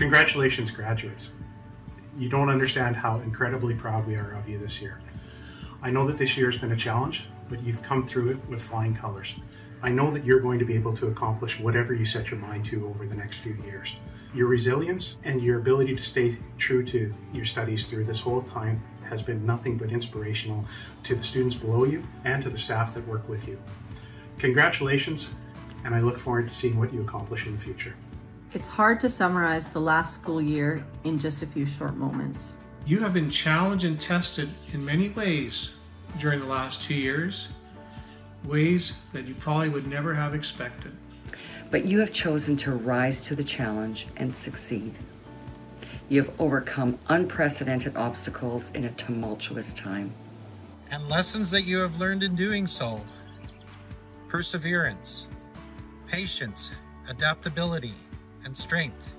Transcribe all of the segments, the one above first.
Congratulations, graduates. You don't understand how incredibly proud we are of you this year. I know that this year has been a challenge, but you've come through it with flying colors. I know that you're going to be able to accomplish whatever you set your mind to over the next few years. Your resilience and your ability to stay true to your studies through this whole time has been nothing but inspirational to the students below you and to the staff that work with you. Congratulations, and I look forward to seeing what you accomplish in the future. It's hard to summarize the last school year in just a few short moments. You have been challenged and tested in many ways during the last two years, ways that you probably would never have expected. But you have chosen to rise to the challenge and succeed. You have overcome unprecedented obstacles in a tumultuous time. And lessons that you have learned in doing so perseverance, patience, adaptability, and strength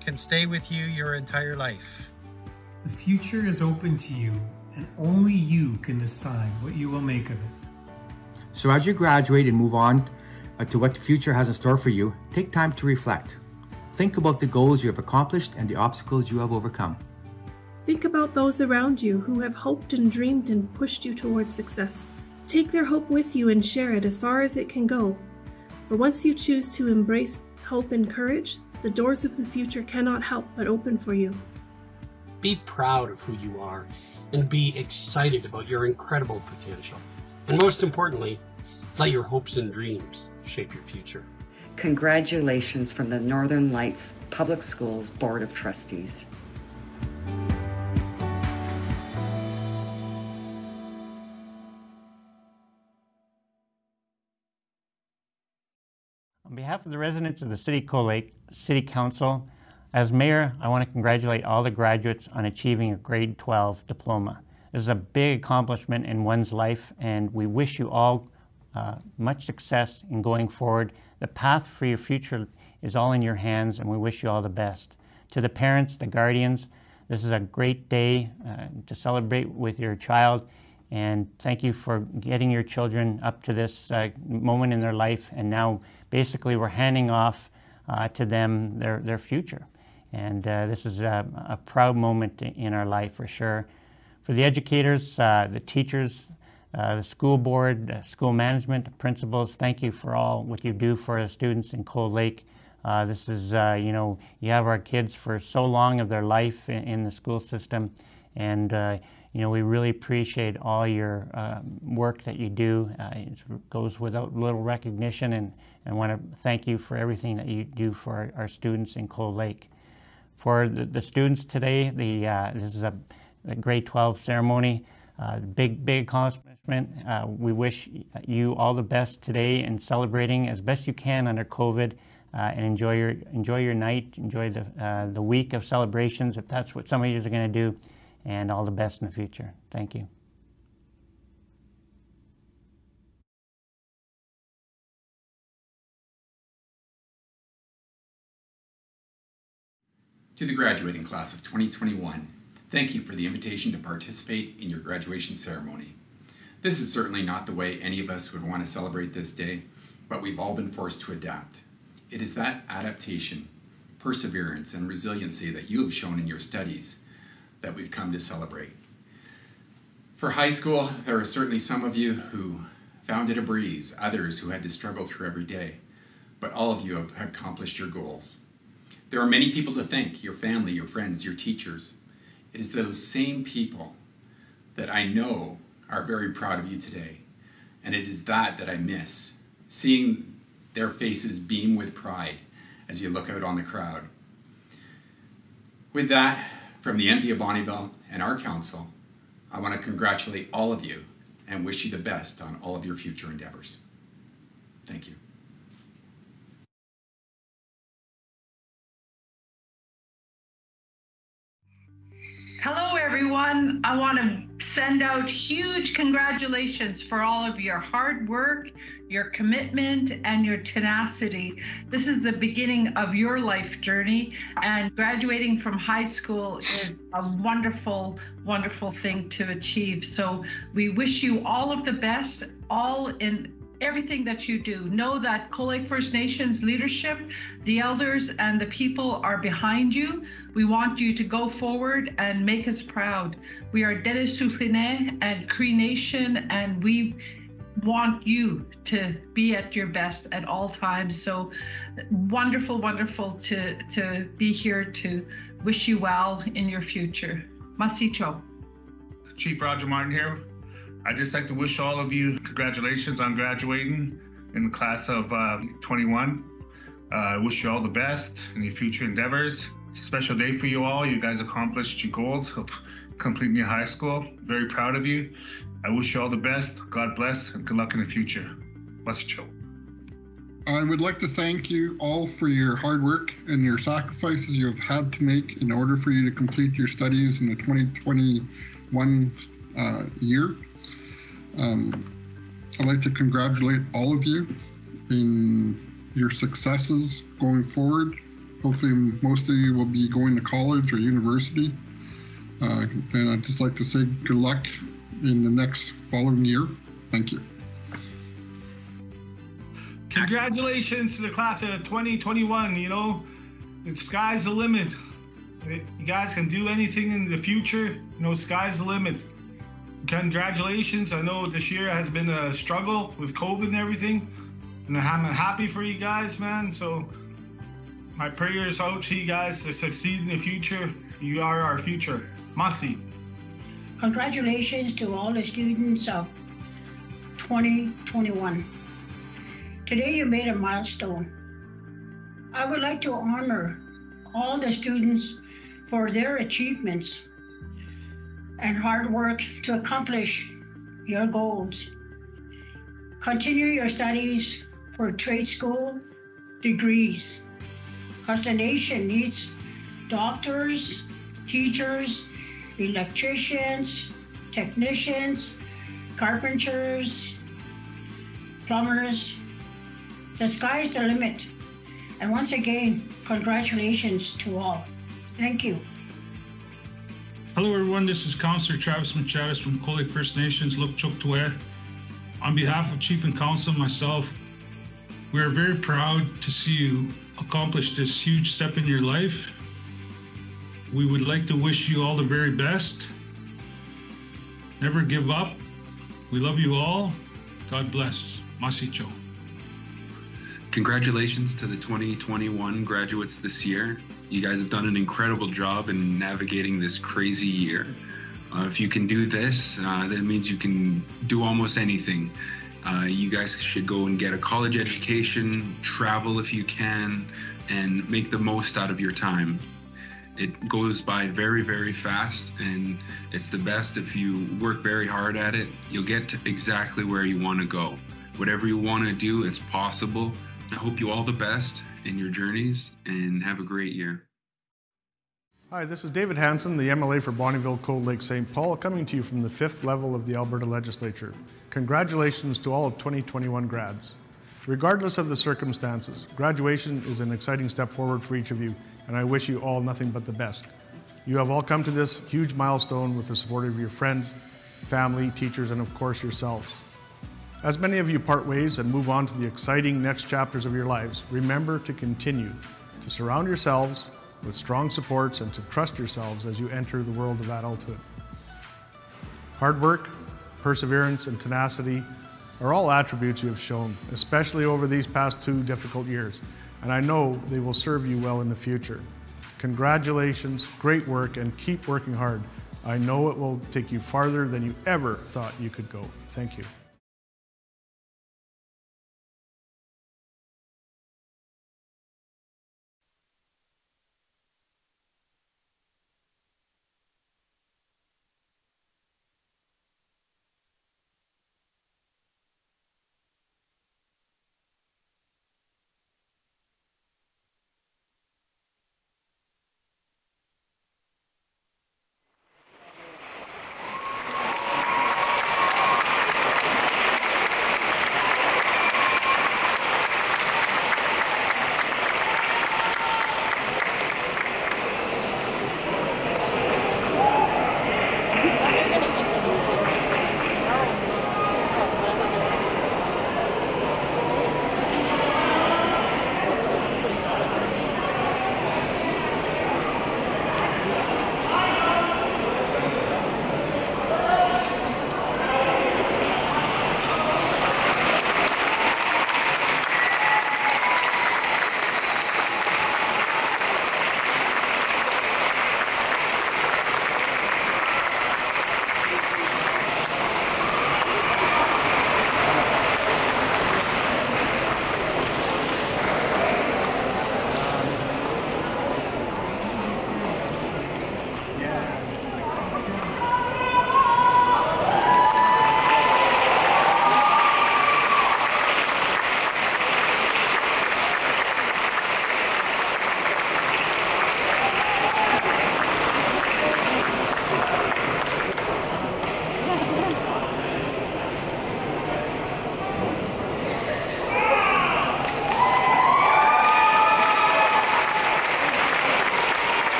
can stay with you your entire life. The future is open to you, and only you can decide what you will make of it. So, as you graduate and move on uh, to what the future has in store for you, take time to reflect. Think about the goals you have accomplished and the obstacles you have overcome. Think about those around you who have hoped and dreamed and pushed you towards success. Take their hope with you and share it as far as it can go. For once you choose to embrace hope and courage, the doors of the future cannot help but open for you. Be proud of who you are and be excited about your incredible potential. And most importantly, let your hopes and dreams shape your future. Congratulations from the Northern Lights Public Schools Board of Trustees. On behalf of the residents of the City of Cold Lake City Council, as mayor, I want to congratulate all the graduates on achieving a grade 12 diploma. This is a big accomplishment in one's life, and we wish you all uh, much success in going forward. The path for your future is all in your hands, and we wish you all the best. To the parents, the guardians, this is a great day uh, to celebrate with your child, and thank you for getting your children up to this uh, moment in their life. And now, basically, we're handing off uh, to them their, their future. And uh, this is a, a, proud moment in our life for sure. For the educators, uh, the teachers, uh, the school board, uh, school management, principals, thank you for all what you do for the students in Cold Lake. Uh, this is, uh, you know, you have our kids for so long of their life in, in the school system, and, uh, you know, we really appreciate all your um, work that you do. it goes without little recognition, and I want to thank you for everything that you do for our, our students in Cold Lake. For the, the students today, the, this is a the grade 12 ceremony. Uh, big, big accomplishment. Uh, we wish you all the best today in celebrating as best you can under COVID, uh, and enjoy your enjoy your night, enjoy the uh, the week of celebrations if that's what some of you are going to do, and all the best in the future. Thank you. To the graduating class of 2021. Thank you for the invitation to participate in your graduation ceremony. This is certainly not the way any of us would want to celebrate this day, but we've all been forced to adapt. It is that adaptation, perseverance, and resiliency that you have shown in your studies that we've come to celebrate. For high school, there are certainly some of you who found it a breeze, others who had to struggle through every day, but all of you have accomplished your goals. There are many people to thank your family, your friends, your teachers, it is those same people that I know are very proud of you today. And it is that that I miss, seeing their faces beam with pride as you look out on the crowd. With that, from the MD of Bonnyville and our council, I want to congratulate all of you and wish you the best on all of your future endeavors. Thank you. Hello, everyone. I want to send out huge congratulations for all of your hard work, your commitment, and your tenacity. This is the beginning of your life journey, and graduating from high school is a wonderful, wonderful thing to achieve. So we wish you all of the best, all in everything that you do. Know that Cold Lake First Nations leadership, the elders, and the people are behind you. We want you to go forward and make us proud. We are Dene Suline and Cree Nation, and we want you to be at your best at all times. So wonderful, wonderful to to be here to wish you well in your future. Masicho. Chief Roger Martin here. I'd just like to wish all of you congratulations on graduating in the class of uh, 21. Uh, I wish you all the best in your future endeavors. It's a special day for you all. You guys accomplished your goals of completing your high school. Very proud of you. I wish you all the best. God bless and good luck in the future. Masicho. I would like to thank you all for your hard work and your sacrifices you have had to make in order for you to complete your studies in the 2021 uh, year. Um, I'd like to congratulate all of you in your successes going forward. Hopefully, most of you will be going to college or university. Uh, and I'd just like to say good luck in the next following year. Thank you. Congratulations to the class of 2021. You know, the sky's the limit. You guys can do anything in the future. You know, sky's the limit. Congratulations. I know this year has been a struggle with COVID and everything. And I'm happy for you guys, man. So my prayers out to you guys to succeed in the future. You are our future. Masi. Congratulations to all the students of 2021. Today you made a milestone. I would like to honor all the students for their achievements and hard work to accomplish your goals. Continue your studies for trade school degrees because the nation needs doctors, teachers, electricians, technicians, carpenters, plumbers. The sky is the limit. And once again, congratulations to all. Thank you. Hello, everyone. This is Councillor Travis Machadas from Lake First Nations, Look Lukchuktowe. On behalf of Chief and Council myself, we are very proud to see you accomplish this huge step in your life. We would like to wish you all the very best. Never give up. We love you all. God bless. Masicho. Congratulations to the 2021 graduates this year. You guys have done an incredible job in navigating this crazy year. Uh, if you can do this, uh, that means you can do almost anything. Uh, you guys should go and get a college education, travel if you can, and make the most out of your time. It goes by very, very fast, and it's the best if you work very hard at it. You'll get to exactly where you want to go. Whatever you want to do, it's possible. I hope you all the best in your journeys and have a great year. Hi, this is David Hanson, the MLA for Bonnyville Cold Lake St. Paul, coming to you from the fifth level of the Alberta Legislature. Congratulations to all 2021 grads. Regardless of the circumstances, graduation is an exciting step forward for each of you, and I wish you all nothing but the best. You have all come to this huge milestone with the support of your friends, family, teachers, and of course yourselves. As many of you part ways and move on to the exciting next chapters of your lives, remember to continue to surround yourselves with strong supports and to trust yourselves as you enter the world of adulthood. Hard work, perseverance, and tenacity are all attributes you have shown, especially over these past two difficult years, and I know they will serve you well in the future. Congratulations, great work, and keep working hard. I know it will take you farther than you ever thought you could go. Thank you.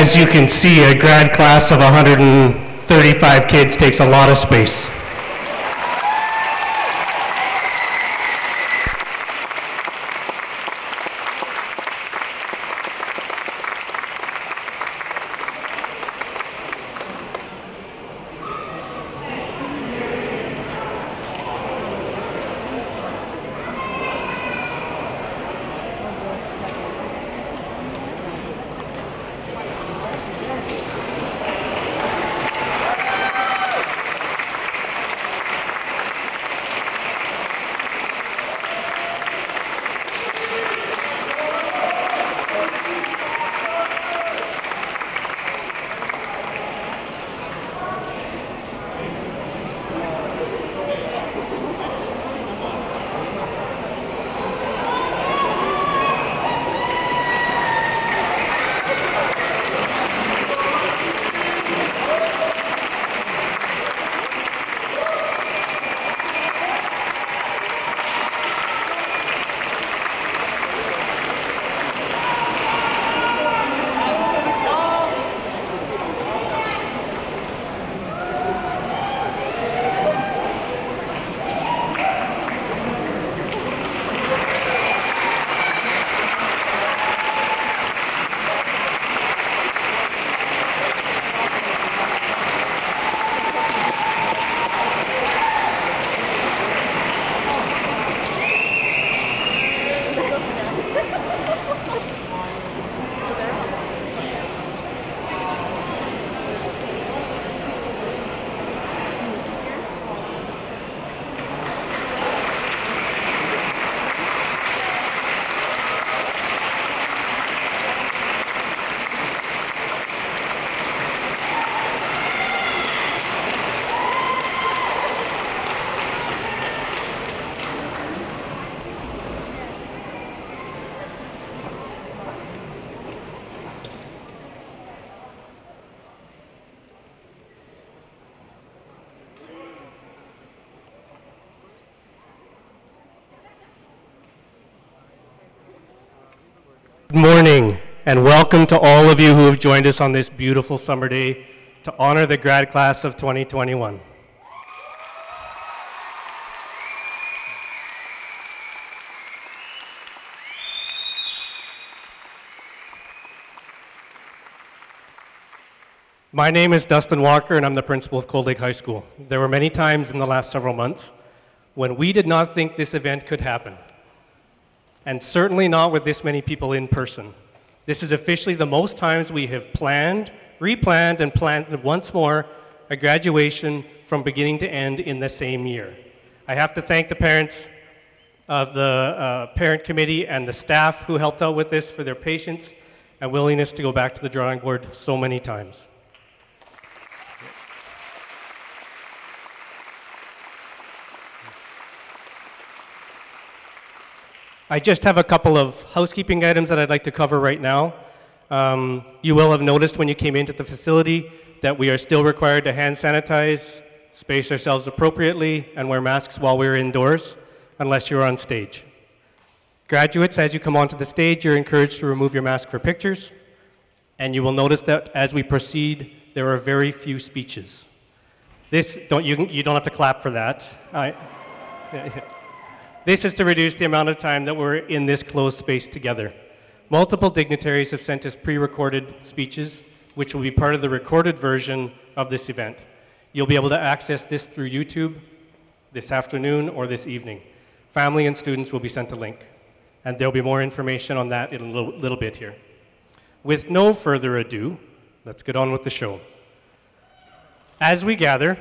As you can see, a grad class of 135 kids takes a lot of space. Good morning, and welcome to all of you who have joined us on this beautiful summer day to honor the grad class of 2021. My name is Dustin Walker, and I'm the principal of Cold Lake High School. There were many times in the last several months when we did not think this event could happen, and certainly not with this many people in person. This is officially the most times we have planned, replanned, and planned once more a graduation from beginning to end in the same year. I have to thank the parents of the uh, parent committee and the staff who helped out with this for their patience and willingness to go back to the drawing board so many times. I just have a couple of housekeeping items that I'd like to cover right now. Um, you will have noticed when you came into the facility that we are still required to hand sanitize, space ourselves appropriately, and wear masks while we're indoors, unless you're on stage. Graduates, as you come onto the stage, you're encouraged to remove your mask for pictures, and you will notice that as we proceed, there are very few speeches. This, don't, you, you don't have to clap for that. This is to reduce the amount of time that we're in this closed space together. Multiple dignitaries have sent us pre-recorded speeches, which will be part of the recorded version of this event. You'll be able to access this through YouTube this afternoon or this evening. Family and students will be sent a link, and there'll be more information on that in a little, little bit here. With no further ado, let's get on with the show. As we gather,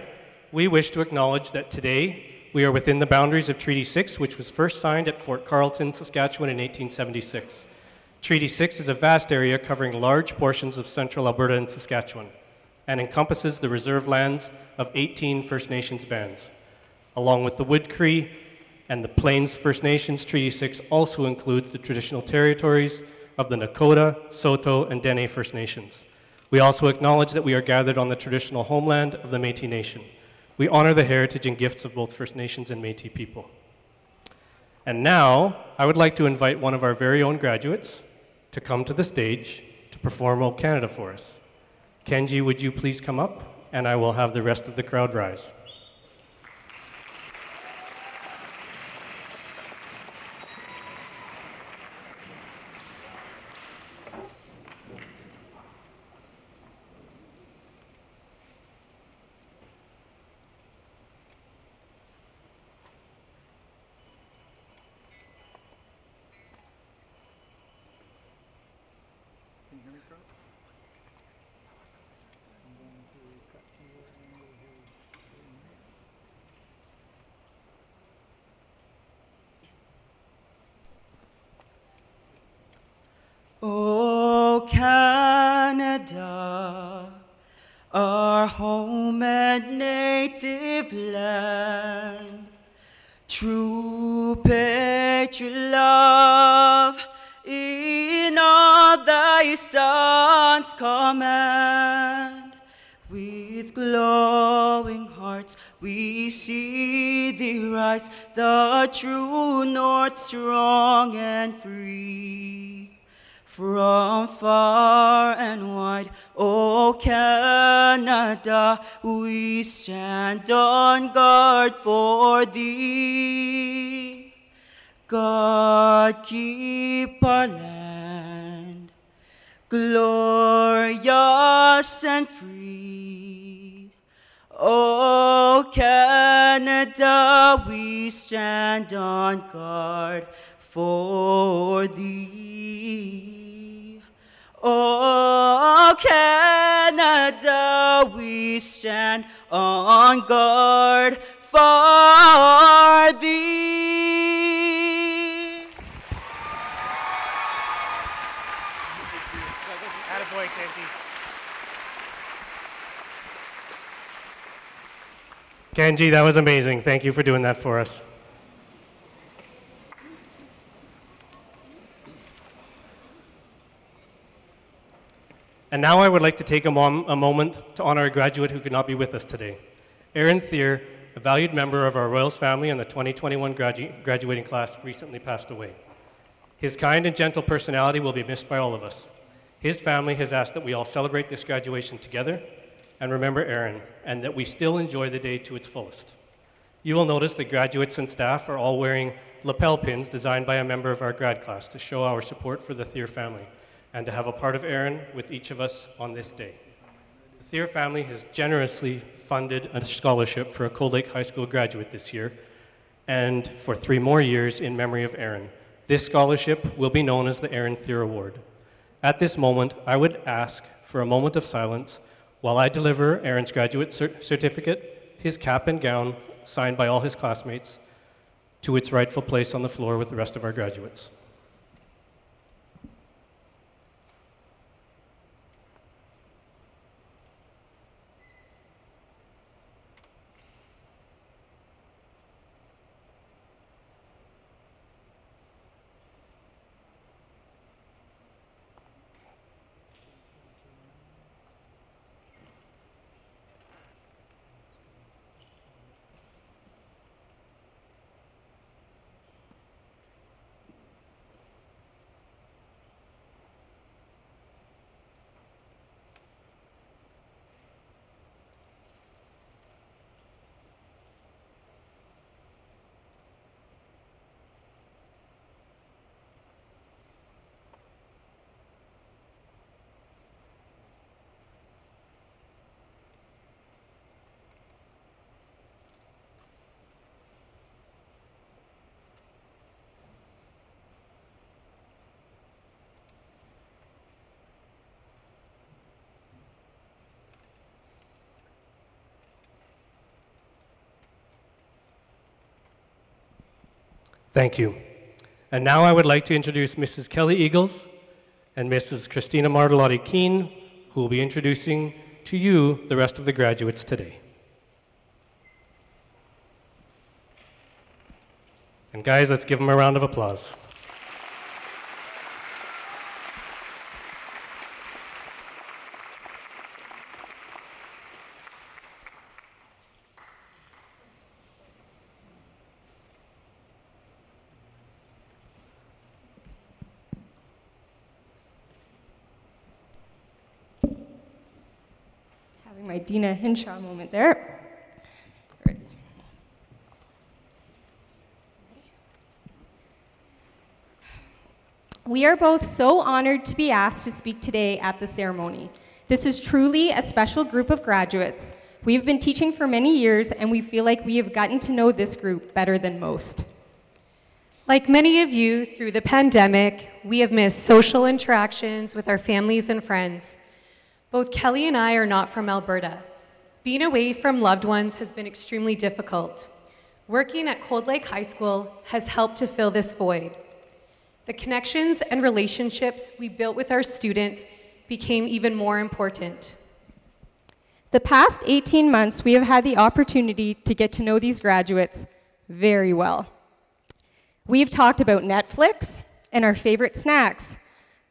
we wish to acknowledge that today we are within the boundaries of Treaty 6, which was first signed at Fort Carlton, Saskatchewan in 1876. Treaty 6 is a vast area covering large portions of central Alberta and Saskatchewan and encompasses the reserve lands of 18 First Nations bands. Along with the Wood Cree and the Plains First Nations, Treaty 6 also includes the traditional territories of the Nakota, Saulteaux, and Dene First Nations. We also acknowledge that we are gathered on the traditional homeland of the Métis Nation. We honor the heritage and gifts of both First Nations and Métis people. And now, I would like to invite one of our very own graduates to come to the stage to perform O Canada for us. Kenji, would you please come up? And I will have the rest of the crowd rise. Oh, Canada, our home and native land, true patriot love thy sons command. With glowing hearts we see thee rise, the true north strong and free. From far and wide, O Canada, we stand on guard for thee. God keep our land glorious and free. O Canada, we stand on guard for thee. Oh, Canada, we stand on guard for thee. Attaboy, Kenji. Kenji, that was amazing. Thank you for doing that for us. And now I would like to take a, mom, a, moment to honor a graduate who could not be with us today. Aaron Thier, a valued member of our Royals family and the 2021 gradu graduating class, recently passed away. His kind and gentle personality will be missed by all of us. His family has asked that we all celebrate this graduation together and remember Aaron, and that we still enjoy the day to its fullest. You will notice that graduates and staff are all wearing lapel pins designed by a member of our grad class to show our support for the Thier family and to have a part of Aaron with each of us on this day. The Thier family has generously funded a scholarship for a Cold Lake High School graduate this year and for three more years in memory of Aaron. This scholarship will be known as the Aaron Thier Award. At this moment, I would ask for a moment of silence while I deliver Aaron's graduate cert certificate, his cap and gown, signed by all his classmates, to its rightful place on the floor with the rest of our graduates. Thank you. And now I would like to introduce Mrs. Kelly Eagles and Mrs. Christina Martelotti Keene, who will be introducing to you the rest of the graduates today. And guys, let's give them a round of applause. my Deena Hinshaw moment there. We are both so honored to be asked to speak today at the ceremony. This is truly a special group of graduates. We have been teaching for many years, and we feel like we have gotten to know this group better than most. Like many of you, through the pandemic, we have missed social interactions with our families and friends. Both Kelly and I are not from Alberta. Being away from loved ones has been extremely difficult. Working at Cold Lake High School has helped to fill this void. The connections and relationships we built with our students became even more important. The past 18 months, we have had the opportunity to get to know these graduates very well. We've talked about Netflix and our favorite snacks,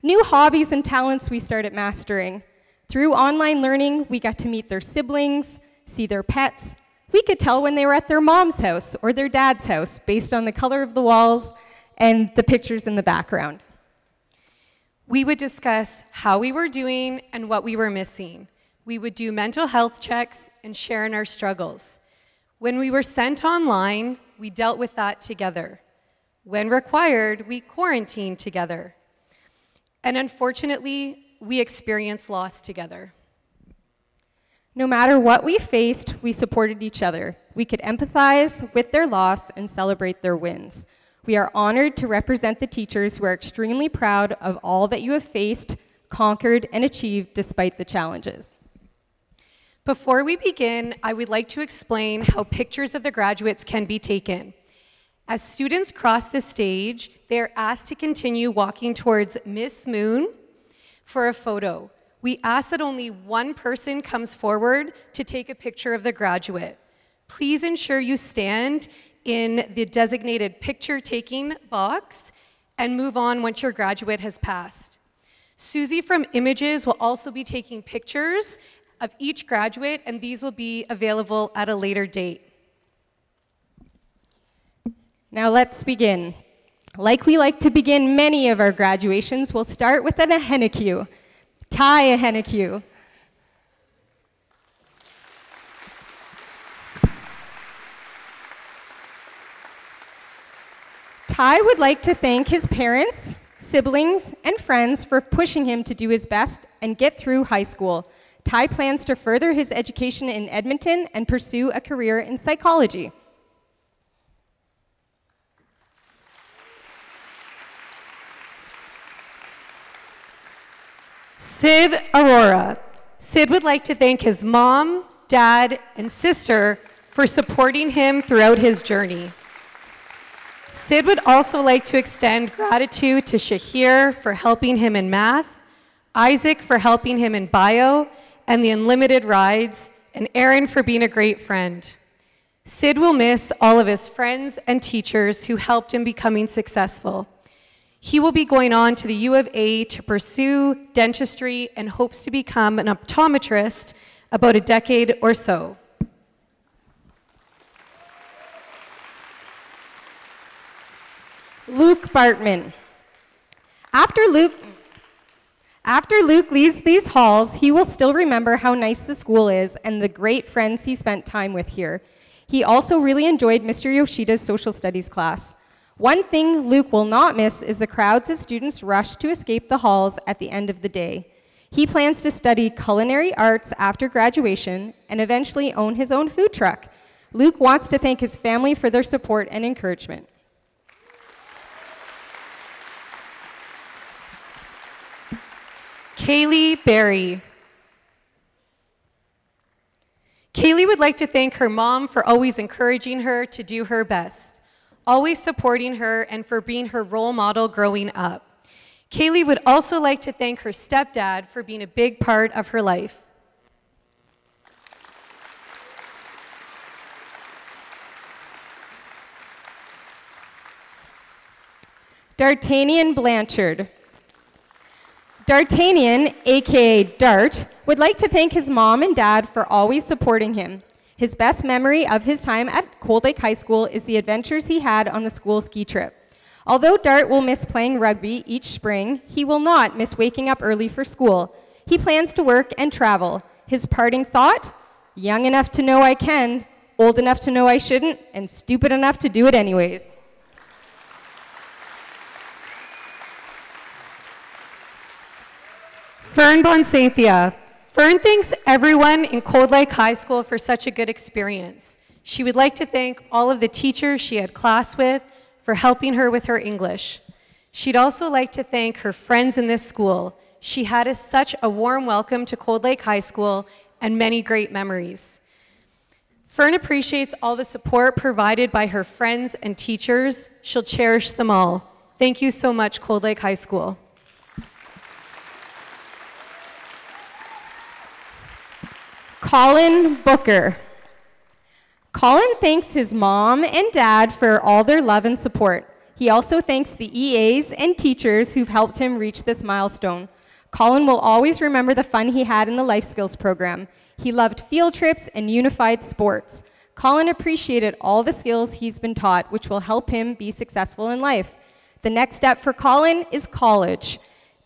new hobbies and talents we started mastering. Through online learning, we got to meet their siblings, see their pets. We could tell when they were at their mom's house or their dad's house based on the color of the walls and the pictures in the background. We would discuss how we were doing and what we were missing. We would do mental health checks and share in our struggles. When we were sent online, we dealt with that together. When required, we quarantined together. And unfortunately, we experienced loss together. No matter what we faced, we supported each other. We could empathize with their loss and celebrate their wins. We are honored to represent the teachers who are extremely proud of all that you have faced, conquered, and achieved despite the challenges. Before we begin, I would like to explain how pictures of the graduates can be taken. As students cross the stage, they are asked to continue walking towards Miss Moon for a photo. We ask that only one person comes forward to take a picture of the graduate. Please ensure you stand in the designated picture taking box and move on once your graduate has passed. Susie from Images will also be taking pictures of each graduate, and these will be available at a later date. Now let's begin. Like we like to begin many of our graduations, we'll start with an Ahenakew. Ty Ahenakew. Ty would like to thank his parents, siblings, and friends for pushing him to do his best and get through high school. Ty plans to further his education in Edmonton and pursue a career in psychology. Sid Arora. Sid would like to thank his mom, dad, and sister for supporting him throughout his journey. Sid would also like to extend gratitude to Shahir for helping him in math, Isaac for helping him in bio, and the unlimited rides, and Aaron for being a great friend. Sid will miss all of his friends and teachers who helped him becoming successful. He will be going on to the U of A to pursue dentistry and hopes to become an optometrist about a decade or so. Luke Bartman. After Luke, after Luke leaves these halls, he will still remember how nice the school is and the great friends he spent time with here. He also really enjoyed Mr. Yoshida's social studies class. One thing Luke will not miss is the crowds as students rush to escape the halls at the end of the day. He plans to study culinary arts after graduation and eventually own his own food truck. Luke wants to thank his family for their support and encouragement. Kaylee Berry. Kaylee would like to thank her mom for always encouraging her to do her best, always supporting her, and for being her role model growing up. Kaylee would also like to thank her stepdad for being a big part of her life. D'Artagnan Blanchard. D'Artagnan, aka Dart, would like to thank his mom and dad for always supporting him. His best memory of his time at Cold Lake High School is the adventures he had on the school ski trip. Although Dart will miss playing rugby each spring, he will not miss waking up early for school. He plans to work and travel. His parting thought young enough to know I can, old enough to know I shouldn't, and stupid enough to do it anyways. Fern Bonsanthia. Fern thanks everyone in Cold Lake High School for such a good experience. She would like to thank all of the teachers she had class with for helping her with her English. She'd also like to thank her friends in this school. She had a, such a warm welcome to Cold Lake High School and many great memories. Fern appreciates all the support provided by her friends and teachers. She'll cherish them all. Thank you so much, Cold Lake High School. Colin Booker. Colin thanks his mom and dad for all their love and support. He also thanks the EAs and teachers who've helped him reach this milestone. Colin will always remember the fun he had in the life skills program. He loved field trips and unified sports. Colin appreciated all the skills he's been taught, which will help him be successful in life. The next step for Colin is college.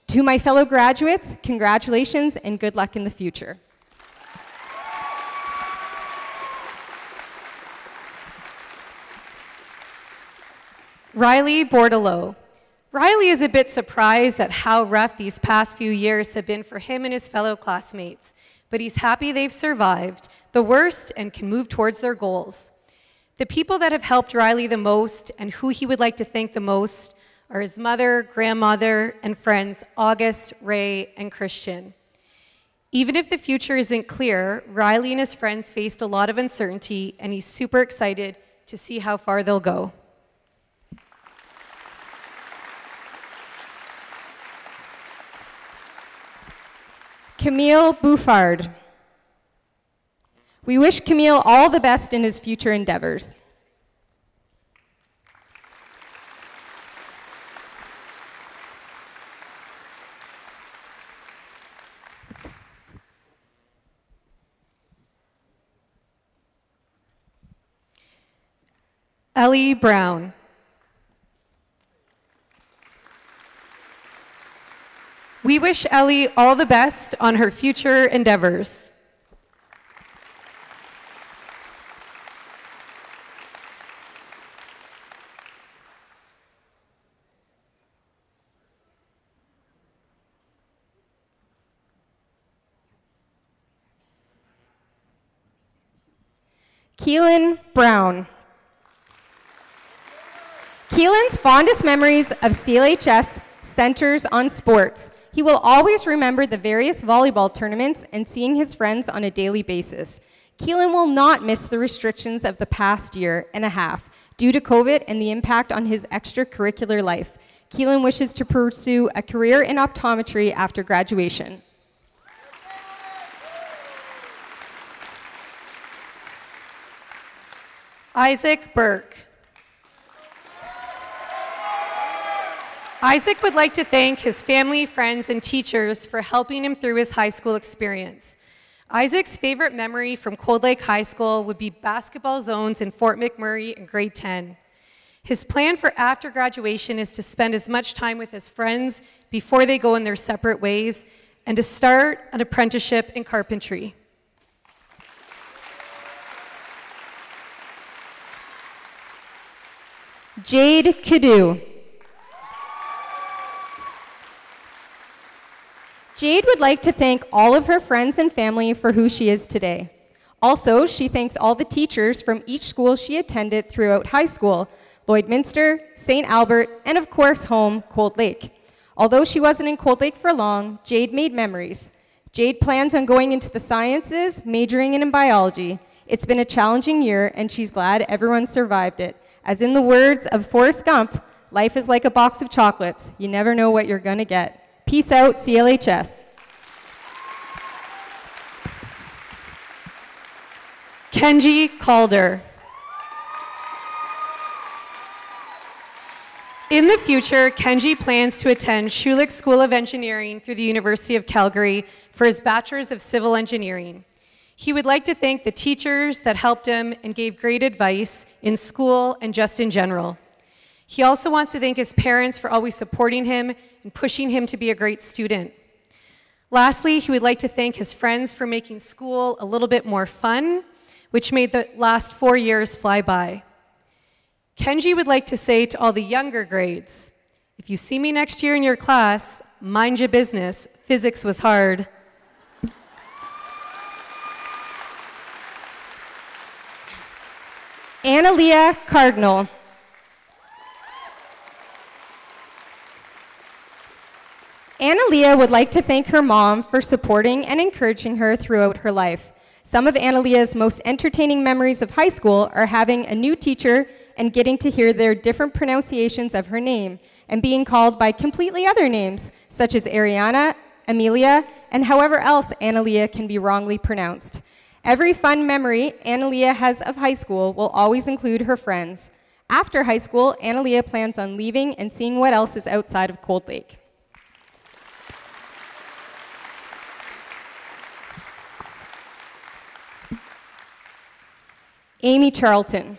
To my fellow graduates, congratulations and good luck in the future. Riley Bordelot. Riley is a bit surprised at how rough these past few years have been for him and his fellow classmates, but he's happy they've survived the worst and can move towards their goals. The people that have helped Riley the most and who he would like to thank the most are his mother, grandmother, and friends, August, Ray, and Christian. Even if the future isn't clear, Riley and his friends faced a lot of uncertainty, and he's super excited to see how far they'll go. Camille Bouffard. We wish Camille all the best in his future endeavors. Ellie Brown. We wish Ellie all the best on her future endeavors. Keelan Brown. Keelan's fondest memories of CLHS centers on sports. He will always remember the various volleyball tournaments and seeing his friends on a daily basis. Keelan will not miss the restrictions of the past year and a half due to COVID and the impact on his extracurricular life. Keelan wishes to pursue a career in optometry after graduation. Isaac Burke. Isaac would like to thank his family, friends, and teachers for helping him through his high school experience. Isaac's favorite memory from Cold Lake High School would be basketball zones in Fort McMurray in grade 10. His plan for after graduation is to spend as much time with his friends before they go in their separate ways and to start an apprenticeship in carpentry. Jade Kiddu. Jade would like to thank all of her friends and family for who she is today. Also, she thanks all the teachers from each school she attended throughout high school Lloydminster, St. Albert, and of course, home, Cold Lake. Although she wasn't in Cold Lake for long, Jade made memories. Jade plans on going into the sciences, majoring in biology. It's been a challenging year, and she's glad everyone survived it. As in the words of Forrest Gump, life is like a box of chocolates. You never know what you're going to get. Peace out, CLHS. Kenji Calder. In the future, Kenji plans to attend Schulich School of Engineering through the University of Calgary for his Bachelor's of Civil Engineering. He would like to thank the teachers that helped him and gave great advice in school and just in general. He also wants to thank his parents for always supporting him and pushing him to be a great student. Lastly, he would like to thank his friends for making school a little bit more fun, which made the last four years fly by. Kenji would like to say to all the younger grades, if you see me next year in your class, mind your business. Physics was hard. Analia Cardinal. Analia would like to thank her mom for supporting and encouraging her throughout her life. Some of Analia's most entertaining memories of high school are having a new teacher and getting to hear their different pronunciations of her name and being called by completely other names, such as Ariana, Amelia, and however else Analia can be wrongly pronounced. Every fun memory Analia has of high school will always include her friends. After high school, Analia plans on leaving and seeing what else is outside of Cold Lake. Amy Charlton.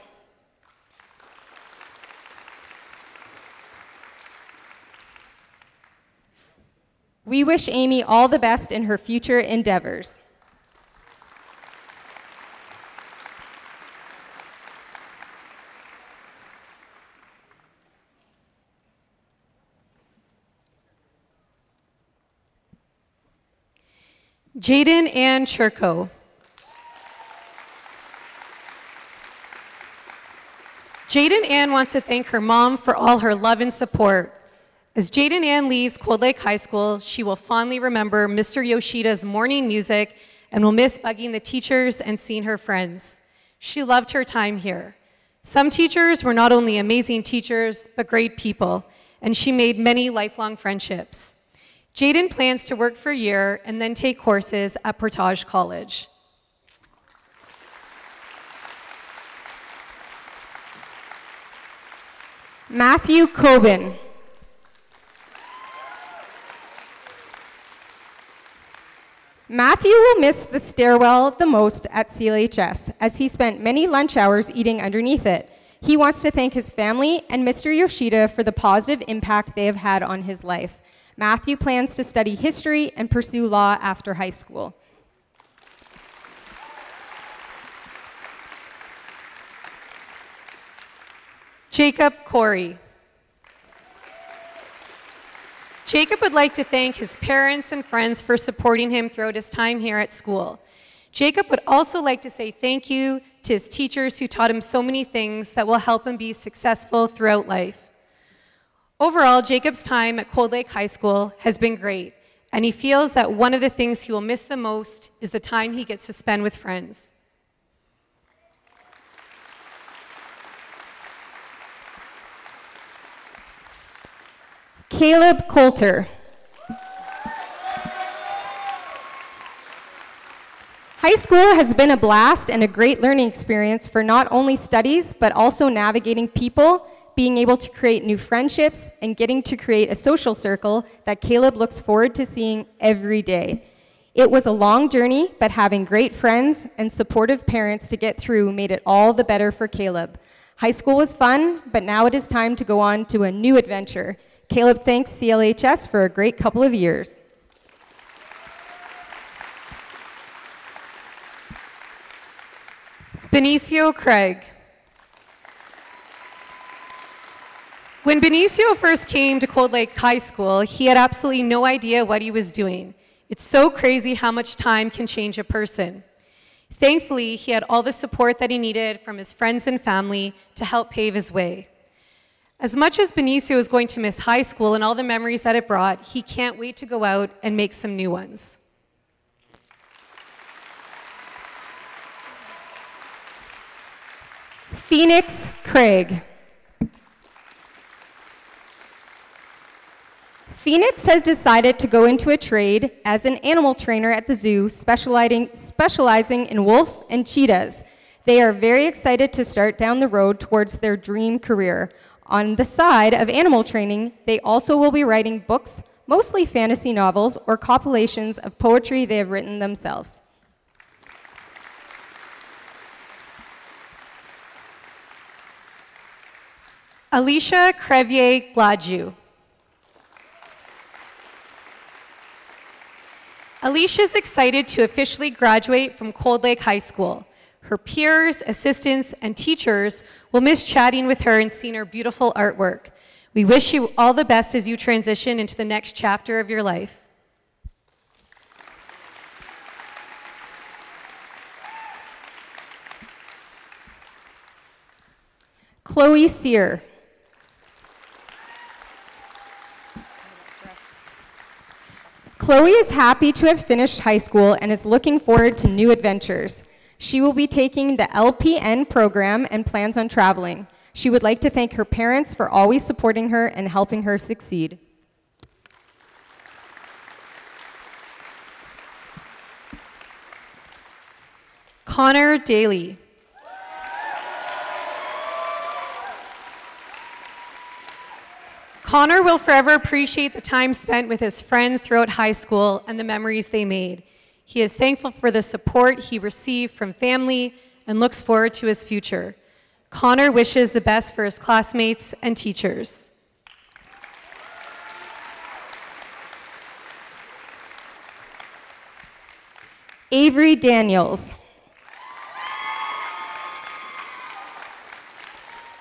We wish Amy all the best in her future endeavors. Jaden Ann Churko. Jaden Ann wants to thank her mom for all her love and support. As Jaden Ann leaves Cold Lake High School, she will fondly remember Mr. Yoshida's morning music and will miss bugging the teachers and seeing her friends. She loved her time here. Some teachers were not only amazing teachers, but great people, and she made many lifelong friendships. Jaden plans to work for a year and then take courses at Portage College. Matthew Coben. Matthew will miss the stairwell the most at CLHS, as he spent many lunch hours eating underneath it. He wants to thank his family and Mr. Yoshida for the positive impact they have had on his life. Matthew plans to study history and pursue law after high school. Jacob Corey. Jacob would like to thank his parents and friends for supporting him throughout his time here at school. Jacob would also like to say thank you to his teachers who taught him so many things that will help him be successful throughout life. Overall, Jacob's time at Cold Lake High School has been great, and he feels that one of the things he will miss the most is the time he gets to spend with friends. Caleb Coulter. High school has been a blast and a great learning experience for not only studies, but also navigating people, being able to create new friendships, and getting to create a social circle that Caleb looks forward to seeing every day. It was a long journey, but having great friends and supportive parents to get through made it all the better for Caleb. High school was fun, but now it is time to go on to a new adventure. Caleb thanks CLHS for a great couple of years. Benicio Craig. When Benicio first came to Cold Lake High School, he had absolutely no idea what he was doing. It's so crazy how much time can change a person. Thankfully, he had all the support that he needed from his friends and family to help pave his way. As much as Benicio is going to miss high school and all the memories that it brought, he can't wait to go out and make some new ones. Phoenix Craig. Phoenix has decided to go into a trade as an animal trainer at the zoo, specializing, specializing in wolves and cheetahs. They are very excited to start down the road towards their dream career. On the side of animal training, they also will be writing books, mostly fantasy novels or compilations of poetry they have written themselves. Alicia Crevier Gladue. Alicia is excited to officially graduate from Cold Lake High School. Her peers, assistants, and teachers will miss chatting with her and seeing her beautiful artwork. We wish you all the best as you transition into the next chapter of your life. Chloe Cyr. Chloe is happy to have finished high school and is looking forward to new adventures. She will be taking the LPN program and plans on traveling. She would like to thank her parents for always supporting her and helping her succeed. Connor Daly. Connor will forever appreciate the time spent with his friends throughout high school and the memories they made. He is thankful for the support he received from family and looks forward to his future. Connor wishes the best for his classmates and teachers. Avery Daniels.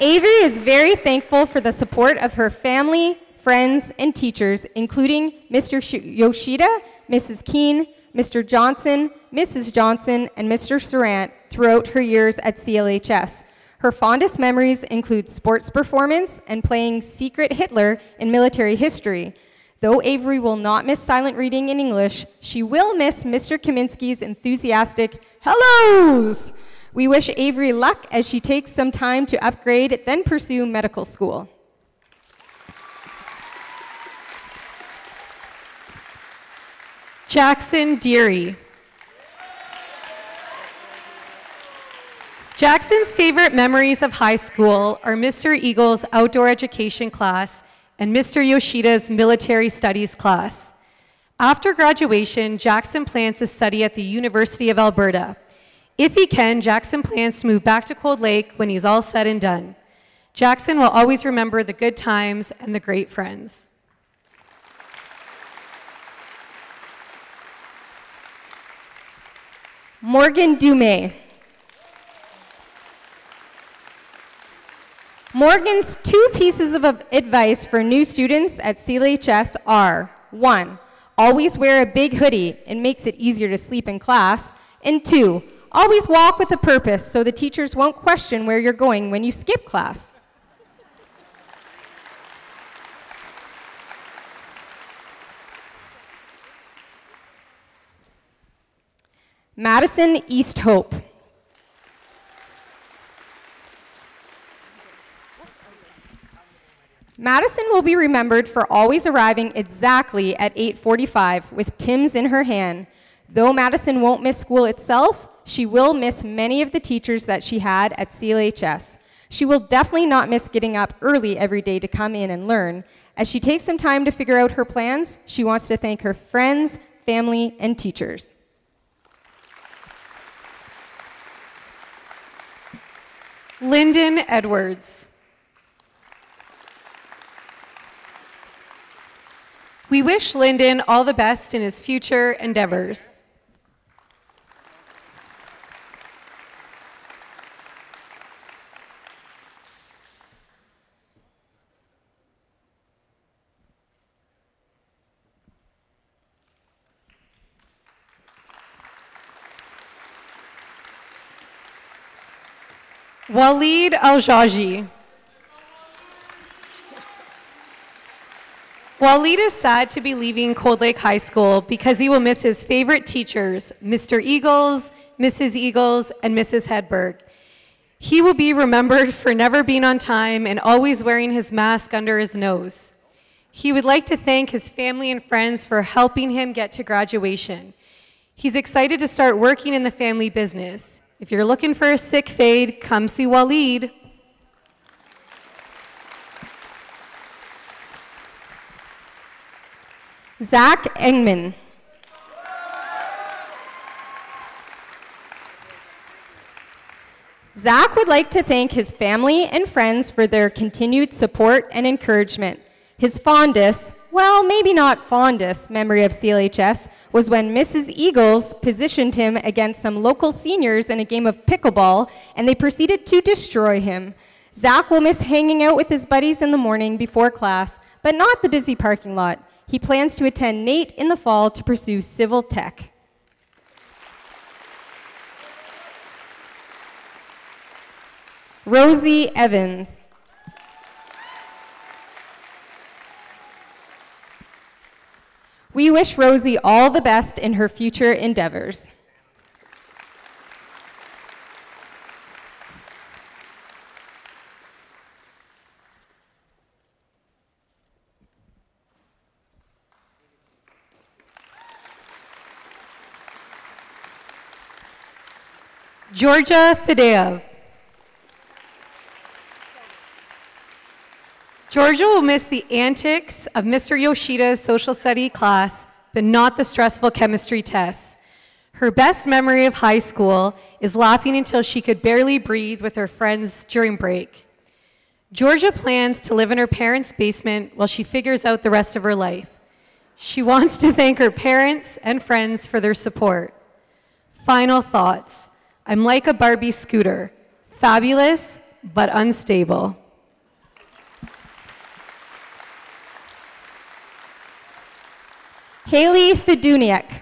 Avery is very thankful for the support of her family, friends, and teachers, including Mr. Yoshida, Mrs. Keene, Mr. Johnson, Mrs. Johnson, and Mr. Surant throughout her years at CLHS. Her fondest memories include sports performance and playing Secret Hitler in military history. Though Avery will not miss silent reading in English, she will miss Mr. Kaminsky's enthusiastic hellos. We wish Avery luck as she takes some time to upgrade, then pursue medical school. Jackson Deary. Jackson's favorite memories of high school are Mr. Eagle's outdoor education class and Mr. Yoshida's military studies class. After graduation, Jackson plans to study at the University of Alberta. If he can, Jackson plans to move back to Cold Lake when he's all said and done. Jackson will always remember the good times and the great friends. Morgan Dumay. Morgan's two pieces of advice for new students at CLHS are one, always wear a big hoodie, it makes it easier to sleep in class, and two, always walk with a purpose so the teachers won't question where you're going when you skip class. Madison East Hope. Madison will be remembered for always arriving exactly at 8:45 with Tim's in her hand. Though Madison won't miss school itself, she will miss many of the teachers that she had at CLHS. She will definitely not miss getting up early every day to come in and learn. As she takes some time to figure out her plans, she wants to thank her friends, family, and teachers. Lyndon Edwards. We wish Lyndon all the best in his future endeavors. Walid Al-Jaji. Walid is sad to be leaving Cold Lake High School because he will miss his favorite teachers, Mr. Eagles, Mrs. Eagles, and Mrs. Hedberg. He will be remembered for never being on time and always wearing his mask under his nose. He would like to thank his family and friends for helping him get to graduation. He's excited to start working in the family business. If you're looking for a sick fade, come see Walid. Zach Engman. Zach would like to thank his family and friends for their continued support and encouragement. His fondest, well, maybe not fondest memory of CLHS was when Mrs. Eagles positioned him against some local seniors in a game of pickleball and they proceeded to destroy him. Zach will miss hanging out with his buddies in the morning before class, but not the busy parking lot. He plans to attend NAIT in the fall to pursue civil tech. Rosie Evans. We wish Rosie all the best in her future endeavors. Georgia Fideev. Georgia will miss the antics of Mr. Yoshida's social study class, but not the stressful chemistry tests. Her best memory of high school is laughing until she could barely breathe with her friends during break. Georgia plans to live in her parents' basement while she figures out the rest of her life. She wants to thank her parents and friends for their support. Final thoughts. I'm like a Barbie scooter, fabulous but unstable. Haley Feduniak.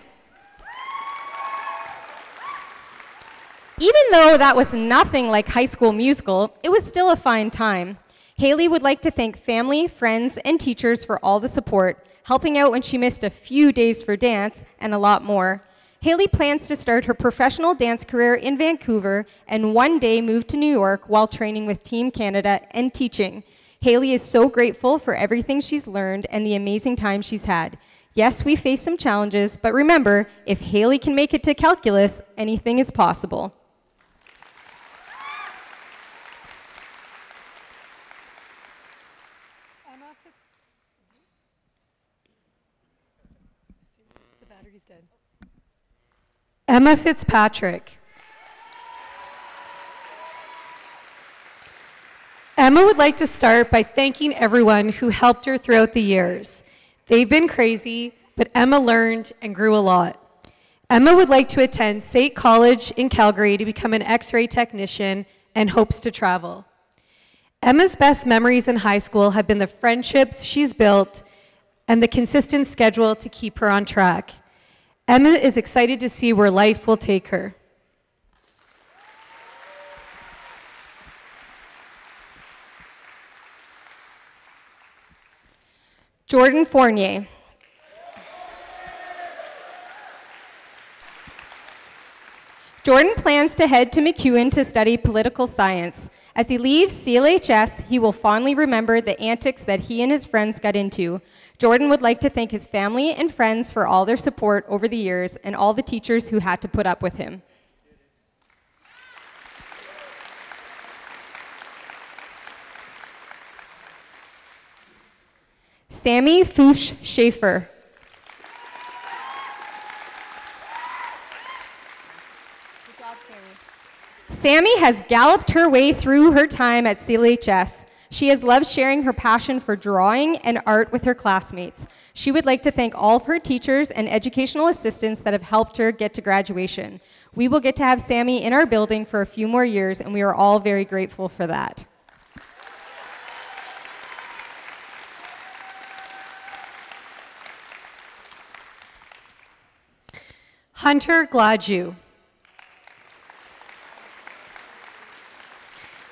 Even though that was nothing like High School Musical, it was still a fine time. Haley would like to thank family, friends, and teachers for all the support, helping out when she missed a few days for dance, and a lot more. Haley plans to start her professional dance career in Vancouver and one day move to New York while training with Team Canada and teaching. Haley is so grateful for everything she's learned and the amazing time she's had. Yes, we face some challenges, but remember, if Haley can make it to calculus, anything is possible. Emma Fitzpatrick. Emma would like to start by thanking everyone who helped her throughout the years. They've been crazy, but Emma learned and grew a lot. Emma would like to attend SAIT College in Calgary to become an x ray technician and hopes to travel. Emma's best memories in high school have been the friendships she's built and the consistent schedule to keep her on track. Emma is excited to see where life will take her. Jordan Fournier. Jordan plans to head to MacEwan to study political science. As he leaves CLHS, he will fondly remember the antics that he and his friends got into. Jordan would like to thank his family and friends for all their support over the years and all the teachers who had to put up with him. Sammy Foosh Schaefer. Sammy has galloped her way through her time at CLHS. She has loved sharing her passion for drawing and art with her classmates. She would like to thank all of her teachers and educational assistants that have helped her get to graduation. We will get to have Sammy in our building for a few more years, and we are all very grateful for that. Hunter Gladue.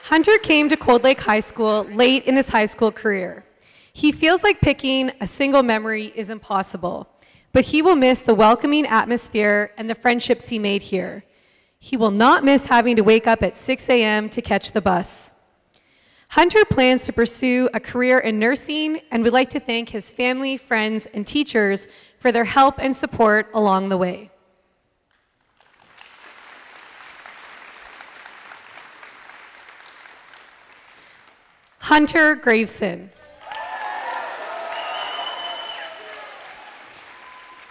Hunter came to Cold Lake High School late in his high school career. He feels like picking a single memory is impossible, but he will miss the welcoming atmosphere and the friendships he made here. He will not miss having to wake up at 6 a.m. to catch the bus. Hunter plans to pursue a career in nursing and would like to thank his family, friends, and teachers for their help and support along the way. Hunter Graveson.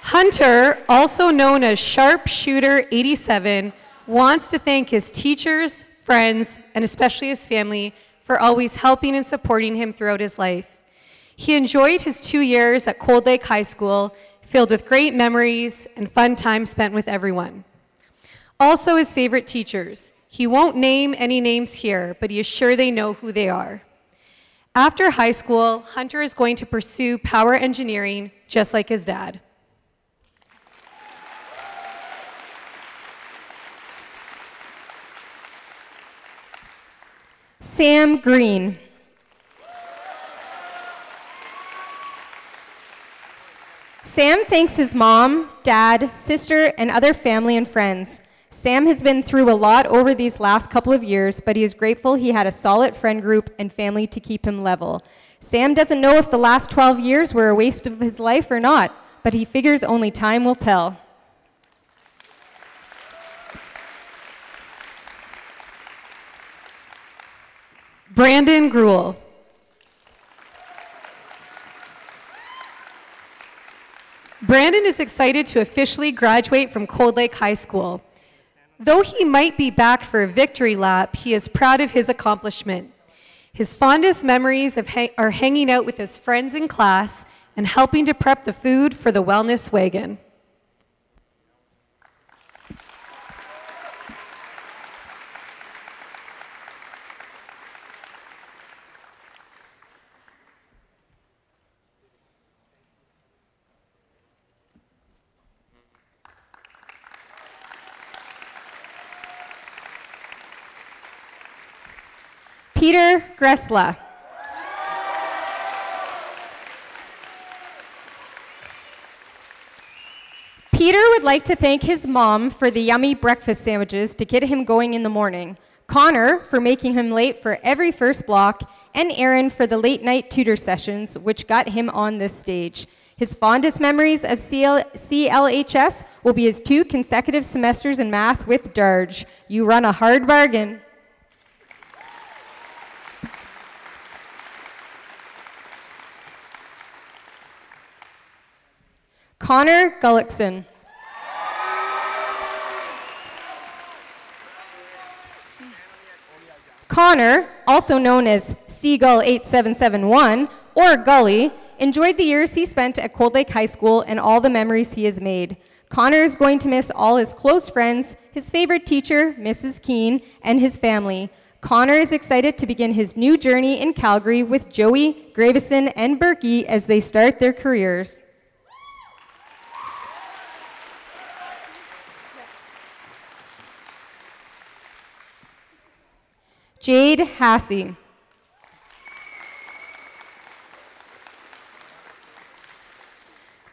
Hunter, also known as Sharpshooter 87, wants to thank his teachers, friends, and especially his family for always helping and supporting him throughout his life. He enjoyed his two years at Cold Lake High School, filled with great memories and fun time spent with everyone. Also, his favorite teachers. He won't name any names here, but he is sure they know who they are. After high school, Hunter is going to pursue power engineering just like his dad. Sam Green. Sam thanks his mom, dad, sister, and other family and friends. Sam has been through a lot over these last couple of years, but he is grateful he had a solid friend group and family to keep him level. Sam doesn't know if the last 12 years were a waste of his life or not, but he figures only time will tell. Brandon Gruel. Brandon is excited to officially graduate from Cold Lake High School. Though he might be back for a victory lap, he is proud of his accomplishment. His fondest memories are hanging out with his friends in class and helping to prep the food for the wellness wagon. Peter Gressla. Peter would like to thank his mom for the yummy breakfast sandwiches to get him going in the morning, Connor for making him late for every first block, and Aaron for the late night tutor sessions, which got him on this stage. His fondest memories of CL CLHS will be his two consecutive semesters in math with Darge. You run a hard bargain. Connor Gullickson. Connor, also known as Seagull 8771 or Gully, enjoyed the years he spent at Cold Lake High School and all the memories he has made. Connor is going to miss all his close friends, his favorite teacher, Mrs. Keene, and his family. Connor is excited to begin his new journey in Calgary with Joey, Gravison, and Berkey as they start their careers. Jade Hassey.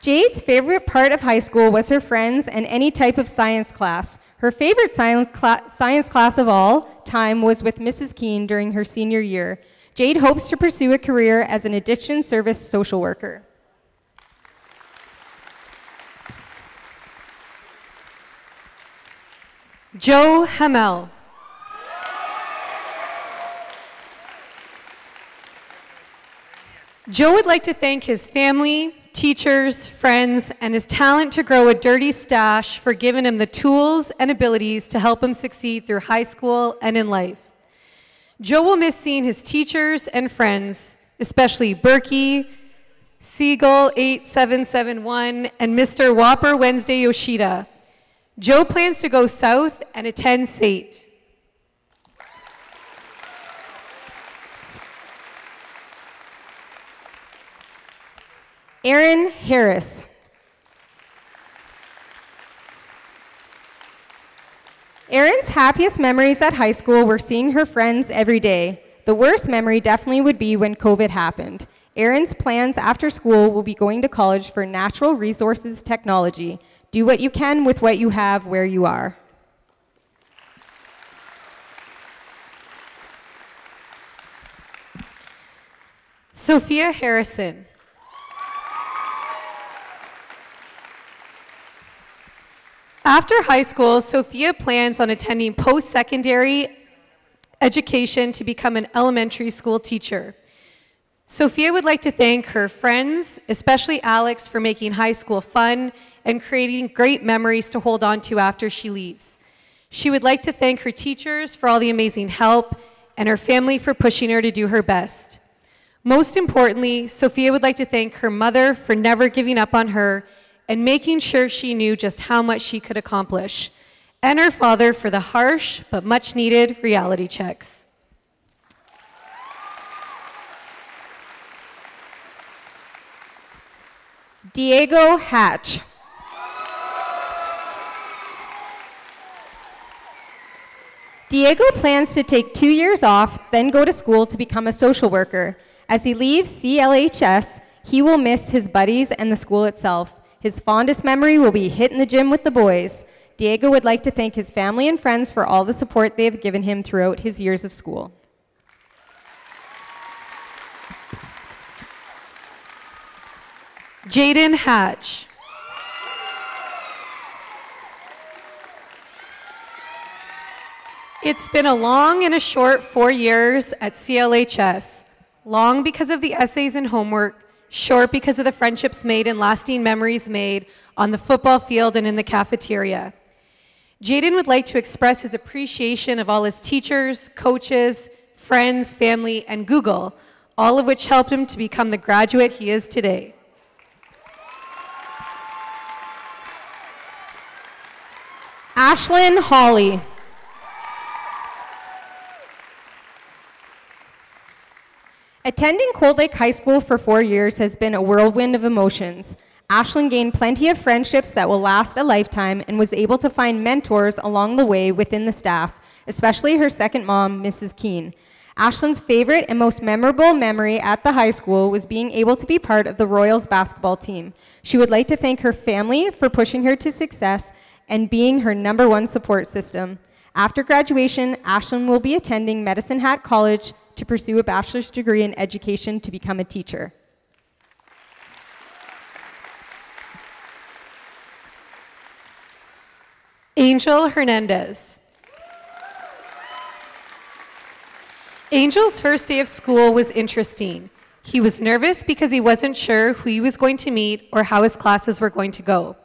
Jade's favorite part of high school was her friends and any type of science class. Her favorite science, cla science class of all time was with Mrs. Keene during her senior year. Jade hopes to pursue a career as an addiction service social worker. Joe Hamel. Joe would like to thank his family, teachers, friends, and his talent to grow a dirty stash for giving him the tools and abilities to help him succeed through high school and in life. Joe will miss seeing his teachers and friends, especially Berkey, Seagull 8771, and Mr. Whopper Wednesday Yoshida. Joe plans to go south and attend SAIT. Erin Harris. Erin's happiest memories at high school were seeing her friends every day. The worst memory definitely would be when COVID happened. Erin's plans after school will be going to college for natural resources technology. Do what you can with what you have where you are. Sophia Harrison. After high school, Sophia plans on attending post-secondary education to become an elementary school teacher. Sophia would like to thank her friends, especially Alex, for making high school fun and creating great memories to hold on to after she leaves. She would like to thank her teachers for all the amazing help and her family for pushing her to do her best. Most importantly, Sophia would like to thank her mother for never giving up on her and making sure she knew just how much she could accomplish, and her father for the harsh but much needed reality checks. Diego Hatch. Diego plans to take two years off, then go to school to become a social worker. As he leaves CLHS, he will miss his buddies and the school itself. His fondest memory will be hitting the gym with the boys. Diego would like to thank his family and friends for all the support they have given him throughout his years of school. Jaden Hatch. It's been a long and a short four years at CLHS. Long because of the essays and homework, short because of the friendships made and lasting memories made on the football field and in the cafeteria. Jaden would like to express his appreciation of all his teachers, coaches, friends, family, and Google, all of which helped him to become the graduate he is today. Ashlyn Hawley. Attending Cold Lake High School for four years has been a whirlwind of emotions. Ashlyn gained plenty of friendships that will last a lifetime and was able to find mentors along the way within the staff, especially her second mom, Mrs. Keene. Ashlyn's favorite and most memorable memory at the high school was being able to be part of the Royals basketball team. She would like to thank her family for pushing her to success and being her number one support system. After graduation, Ashlyn will be attending Medicine Hat College to pursue a bachelor's degree in education to become a teacher. Angel Hernandez. Angel's first day of school was interesting. He was nervous because he wasn't sure who he was going to meet or how his classes were going to go.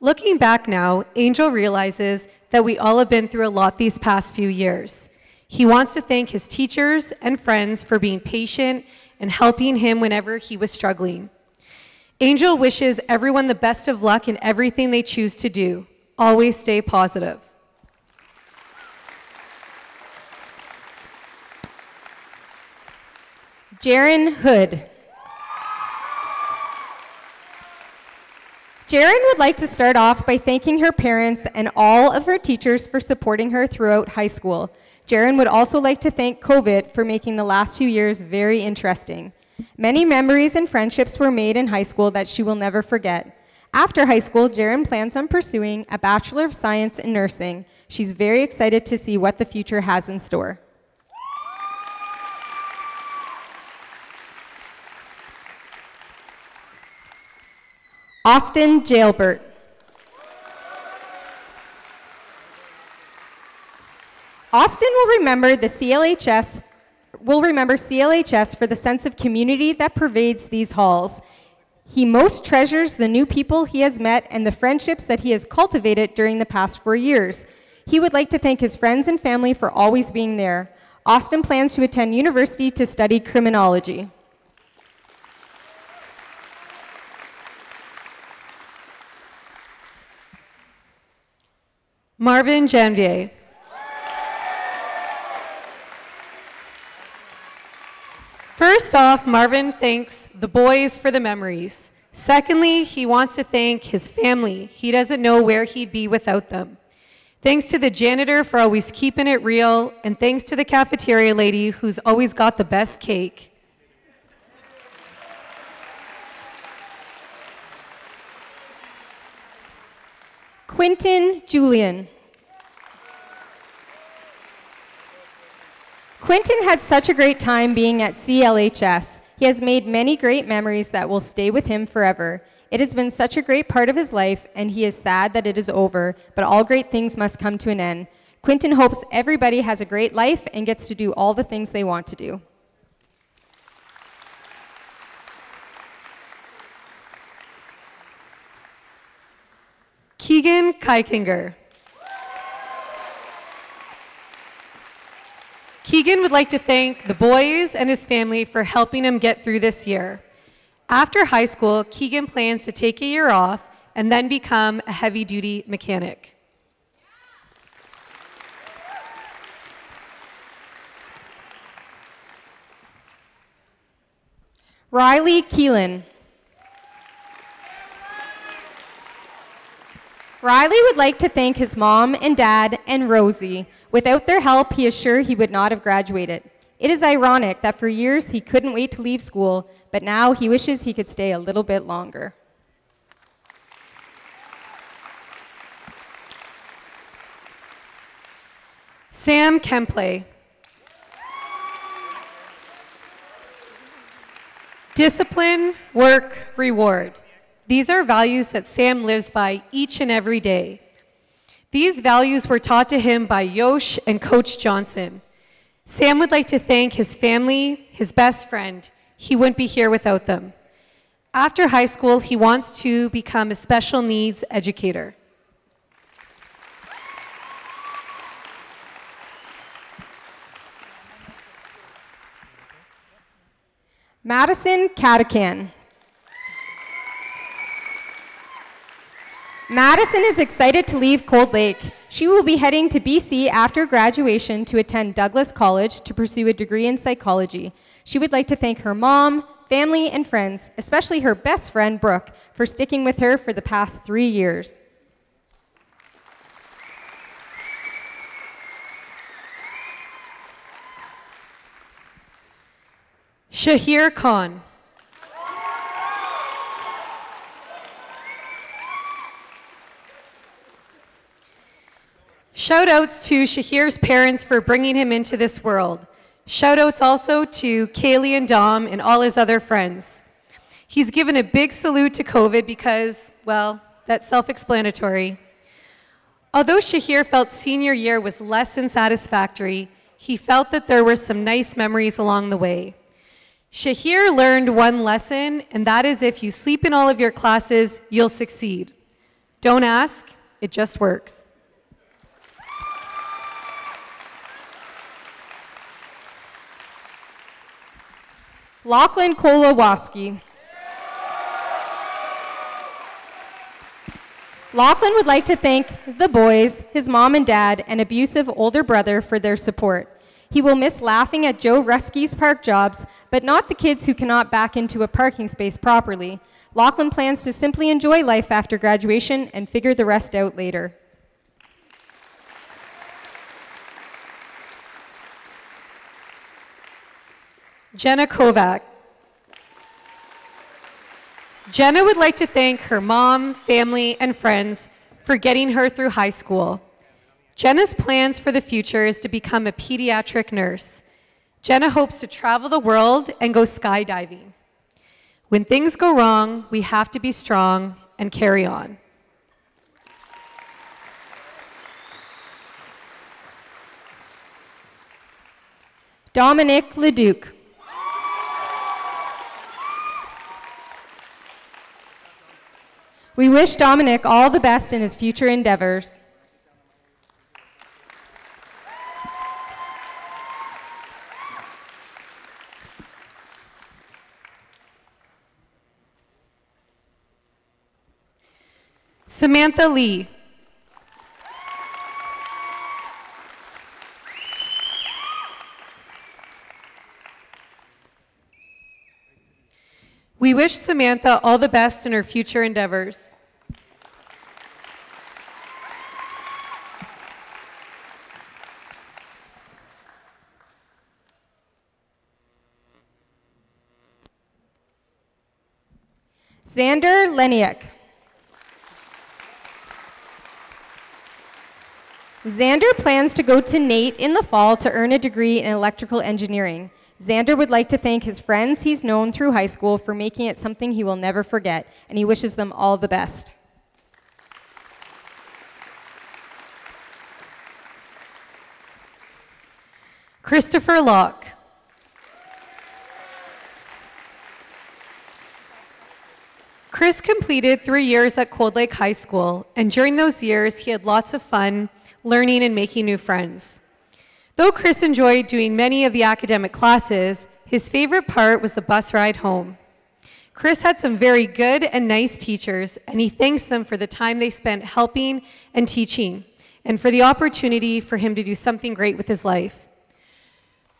Looking back now, Angel realizes that we all have been through a lot these past few years. He wants to thank his teachers and friends for being patient and helping him whenever he was struggling. Angel wishes everyone the best of luck in everything they choose to do. Always stay positive. Jaren Hood. Jaren would like to start off by thanking her parents and all of her teachers for supporting her throughout high school. Jaren would also like to thank COVID for making the last two years very interesting. Many memories and friendships were made in high school that she will never forget. After high school, Jaren plans on pursuing a Bachelor of Science in Nursing. She's very excited to see what the future has in store. Austin Jalbert. Austin will remember the CLHS will remember CLHS for the sense of community that pervades these halls. He most treasures the new people he has met and the friendships that he has cultivated during the past four years. He would like to thank his friends and family for always being there. Austin plans to attend university to study criminology. Marvin Janvier. First off, Marvin thanks the boys for the memories. Secondly, he wants to thank his family. He doesn't know where he'd be without them. Thanks to the janitor for always keeping it real, and thanks to the cafeteria lady who's always got the best cake. Quinton Julian. Quinton had such a great time being at CLHS. He has made many great memories that will stay with him forever. It has been such a great part of his life, and he is sad that it is over, but all great things must come to an end. Quinton hopes everybody has a great life and gets to do all the things they want to do. Keegan Kikinger. Keegan would like to thank the boys and his family for helping him get through this year. After high school, Keegan plans to take a year off and then become a heavy duty mechanic. Riley Keelan. Riley would like to thank his mom and dad and Rosie. Without their help, he is sure he would not have graduated. It is ironic that for years he couldn't wait to leave school, but now he wishes he could stay a little bit longer. Sam Kemplay. Discipline, work, reward. These are values that Sam lives by each and every day. These values were taught to him by Yosh and Coach Johnson. Sam would like to thank his family, his best friend. He wouldn't be here without them. After high school, he wants to become a special needs educator. Madison Catacan. Madison is excited to leave Cold Lake. She will be heading to BC after graduation to attend Douglas College to pursue a degree in psychology. She would like to thank her mom, family, and friends, especially her best friend, Brooke, for sticking with her for the past three years. Shahir Khan. Shout outs to Shahir's parents for bringing him into this world. Shout outs also to Kaylee and Dom and all his other friends. He's given a big salute to COVID because, well, that's self explanatory. Although Shahir felt senior year was less than satisfactory, he felt that there were some nice memories along the way. Shahir learned one lesson, and that is if you sleep in all of your classes, you'll succeed. Don't ask, it just works. Lachlan Kolowaski. Lachlan would like to thank the boys, his mom and dad, and abusive older brother for their support. He will miss laughing at Joe Ruskey's park jobs, but not the kids who cannot back into a parking space properly. Lachlan plans to simply enjoy life after graduation and figure the rest out later. Jenna Kovac. Jenna would like to thank her mom, family, and friends for getting her through high school. Jenna's plans for the future is to become a pediatric nurse. Jenna hopes to travel the world and go skydiving. When things go wrong, we have to be strong and carry on. Dominic Leduc. We wish Dominic all the best in his future endeavors. Samantha Lee. We wish Samantha all the best in her future endeavors. Xander Leniak. Xander plans to go to NAIT in the fall to earn a degree in electrical engineering. Xander would like to thank his friends he's known through high school for making it something he will never forget, and he wishes them all the best. Christopher Locke. Chris completed three years at Cold Lake High School, and during those years, he had lots of fun learning and making new friends. Though Chris enjoyed doing many of the academic classes, his favorite part was the bus ride home. Chris had some very good and nice teachers, and he thanks them for the time they spent helping and teaching, and for the opportunity for him to do something great with his life.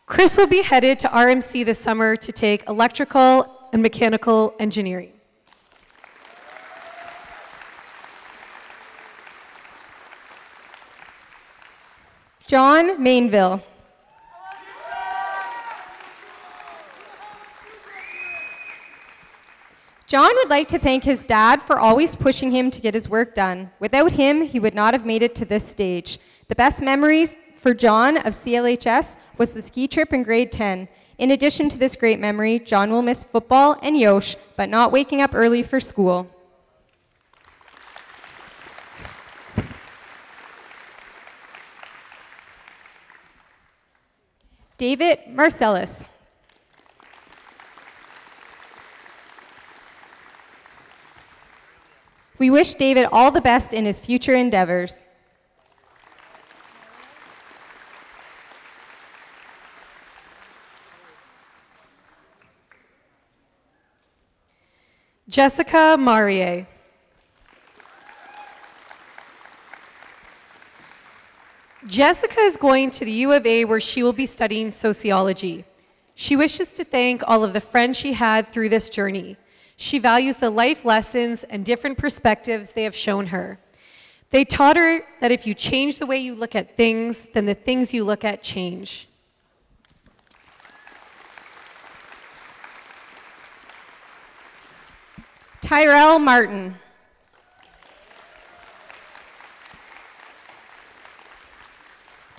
Chris will be headed to RMC this summer to take electrical and mechanical engineering. John Mainville. John would like to thank his dad for always pushing him to get his work done. Without him, he would not have made it to this stage. The best memories for John of CLHS was the ski trip in grade 10. In addition to this great memory, John will miss football and Yosh, but not waking up early for school. David Marcellus. We wish David all the best in his future endeavors. Jessica Marier. Jessica is going to the U of A where she will be studying sociology. She wishes to thank all of the friends she had through this journey. She values the life lessons and different perspectives they have shown her. They taught her that if you change the way you look at things, then the things you look at change. Tyrell Martin.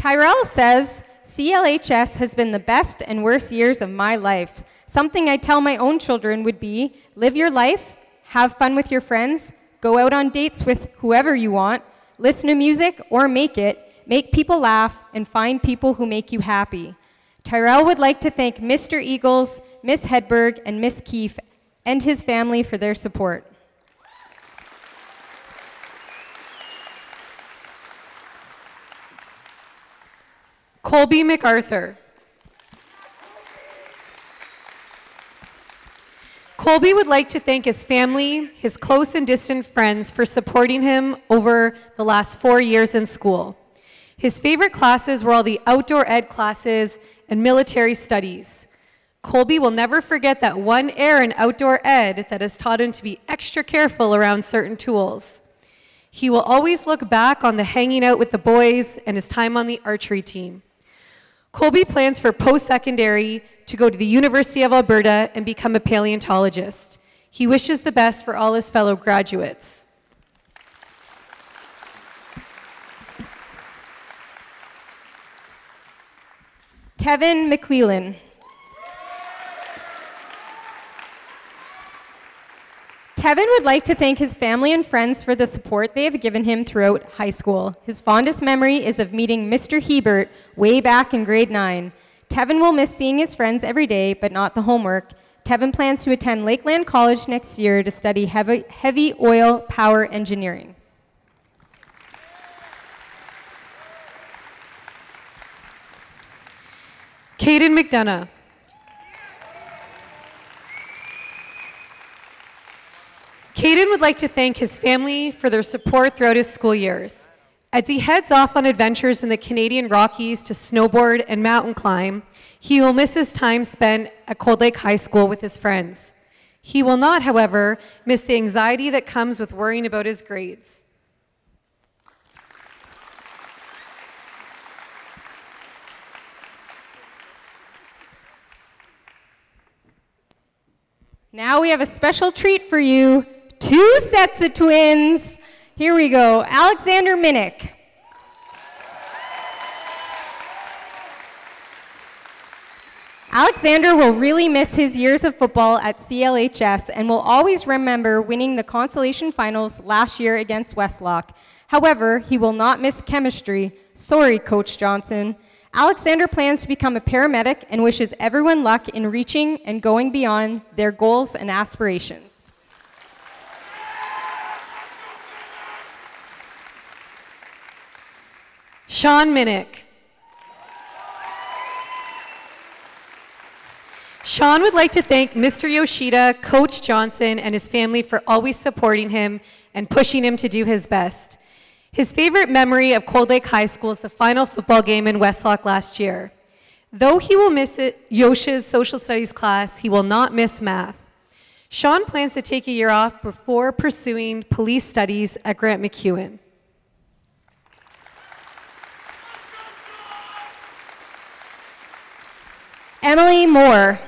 Tyrell says, CLHS has been the best and worst years of my life. Something I tell my own children would be live your life, have fun with your friends, go out on dates with whoever you want, listen to music or make it, make people laugh, and find people who make you happy. Tyrell would like to thank Mr. Eagles, Miss Hedberg, and Miss Keefe and his family for their support. Colby MacArthur. Colby would like to thank his family, his close and distant friends for supporting him over the last four years in school. His favorite classes were all the outdoor ed classes and military studies. Colby will never forget that one air in outdoor ed that has taught him to be extra careful around certain tools. He will always look back on the hanging out with the boys and his time on the archery team. Colby plans for post-secondary to go to the University of Alberta and become a paleontologist. He wishes the best for all his fellow graduates. Tevin McClellan. Tevin would like to thank his family and friends for the support they have given him throughout high school. His fondest memory is of meeting Mr. Hebert way back in grade 9. Tevin will miss seeing his friends every day, but not the homework. Tevin plans to attend Lakeland College next year to study heavy, heavy oil power engineering. Caden McDonough. Caden would like to thank his family for their support throughout his school years. As he heads off on adventures in the Canadian Rockies to snowboard and mountain climb, he will miss his time spent at Cold Lake High School with his friends. He will not, however, miss the anxiety that comes with worrying about his grades. Now we have a special treat for you. Two sets of twins. Here we go. Alexander Minnick. Alexander will really miss his years of football at CLHS and will always remember winning the consolation finals last year against Westlock. However, he will not miss chemistry. Sorry, Coach Johnson. Alexander plans to become a paramedic and wishes everyone luck in reaching and going beyond their goals and aspirations. Sean Minnick. Sean would like to thank Mr. Yoshida, Coach Johnson, and his family for always supporting him and pushing him to do his best. His favorite memory of Cold Lake High School is the final football game in Westlock last year. Though he will miss it, Yosha's social studies class, he will not miss math. Sean plans to take a year off before pursuing police studies at Grant MacEwan. Emily Moore.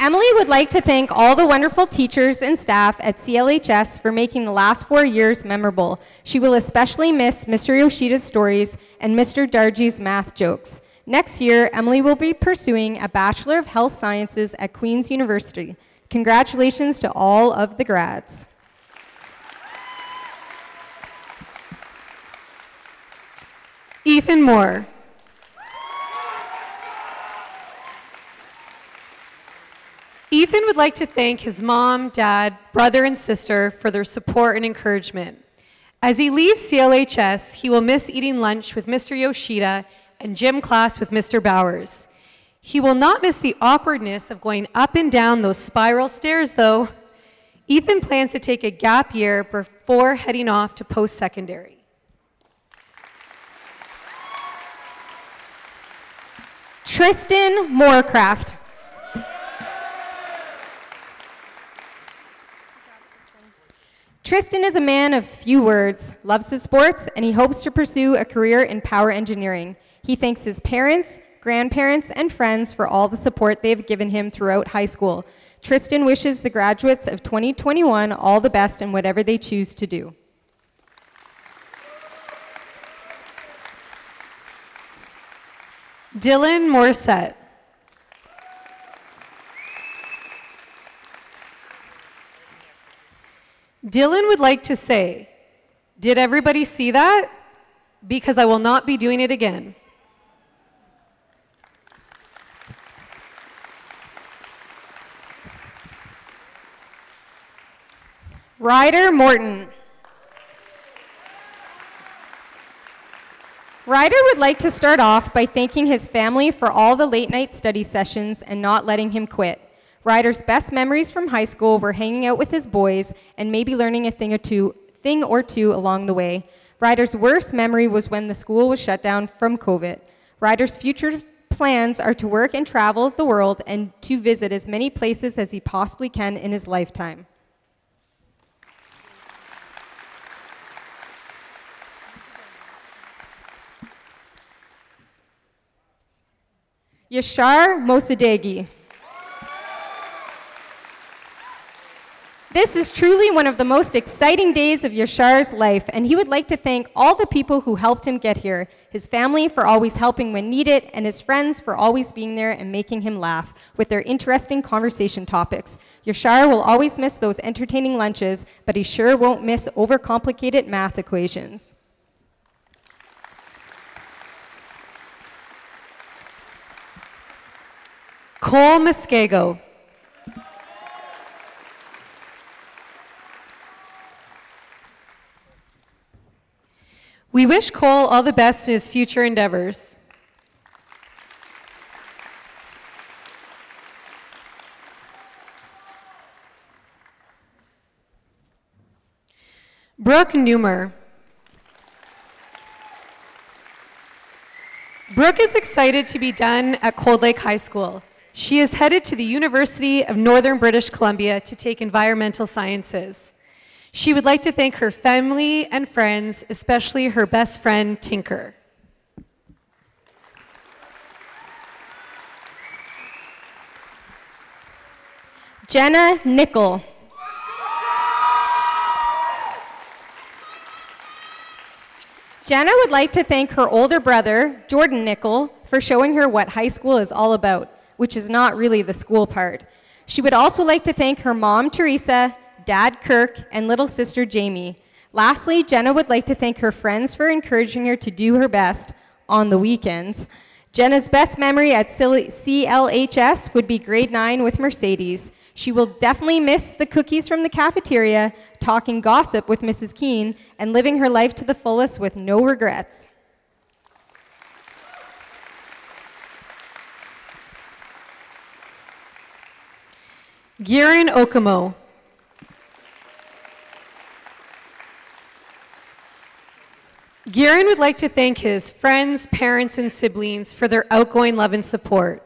Emily would like to thank all the wonderful teachers and staff at CLHS for making the last four years memorable. She will especially miss Mr. Yoshida's stories and Mr. Darji's math jokes. Next year, Emily will be pursuing a Bachelor of Health Sciences at Queen's University. Congratulations to all of the grads. Ethan Moore. Ethan would like to thank his mom, dad, brother, and sister for their support and encouragement. As he leaves CLHS, he will miss eating lunch with Mr. Yoshida and gym class with Mr. Bowers. He will not miss the awkwardness of going up and down those spiral stairs, though. Ethan plans to take a gap year before heading off to post secondary. Tristan Moorcraft. Tristan is a man of few words, loves his sports, and he hopes to pursue a career in power engineering. He thanks his parents, grandparents, and friends for all the support they have given him throughout high school. Tristan wishes the graduates of 2021 all the best in whatever they choose to do. Dylan Morissette. Dylan would like to say, Did everybody see that? Because I will not be doing it again. Ryder Morton. Ryder would like to start off by thanking his family for all the late night study sessions and not letting him quit. Ryder's best memories from high school were hanging out with his boys and maybe learning a thing or two, thing or two along the way. Ryder's worst memory was when the school was shut down from COVID. Ryder's future plans are to work and travel the world and to visit as many places as he possibly can in his lifetime. Yashar Mosadegi. This is truly one of the most exciting days of Yashar's life, and he would like to thank all the people who helped him get here his family for always helping when needed, and his friends for always being there and making him laugh with their interesting conversation topics. Yashar will always miss those entertaining lunches, but he sure won't miss overcomplicated math equations. Cole Muskego. We wish Cole all the best in his future endeavors. Brooke Newmer. Brooke is excited to be done at Cold Lake High School. She is headed to the University of Northern British Columbia to take environmental sciences. She would like to thank her family and friends, especially her best friend, Tinker. Jenna Nickel. Jenna would like to thank her older brother, Jordan Nickel, for showing her what high school is all about, which is not really the school part. She would also like to thank her mom, Teresa, dad Kirk and little sister Jamie. Lastly, Jenna would like to thank her friends for encouraging her to do her best on the weekends. Jenna's best memory at CLHS would be grade 9 with Mercedes. She will definitely miss the cookies from the cafeteria, talking gossip with Mrs. Keene, and living her life to the fullest with no regrets. Giran Okamo, Gieran would like to thank his friends, parents, and siblings for their outgoing love and support.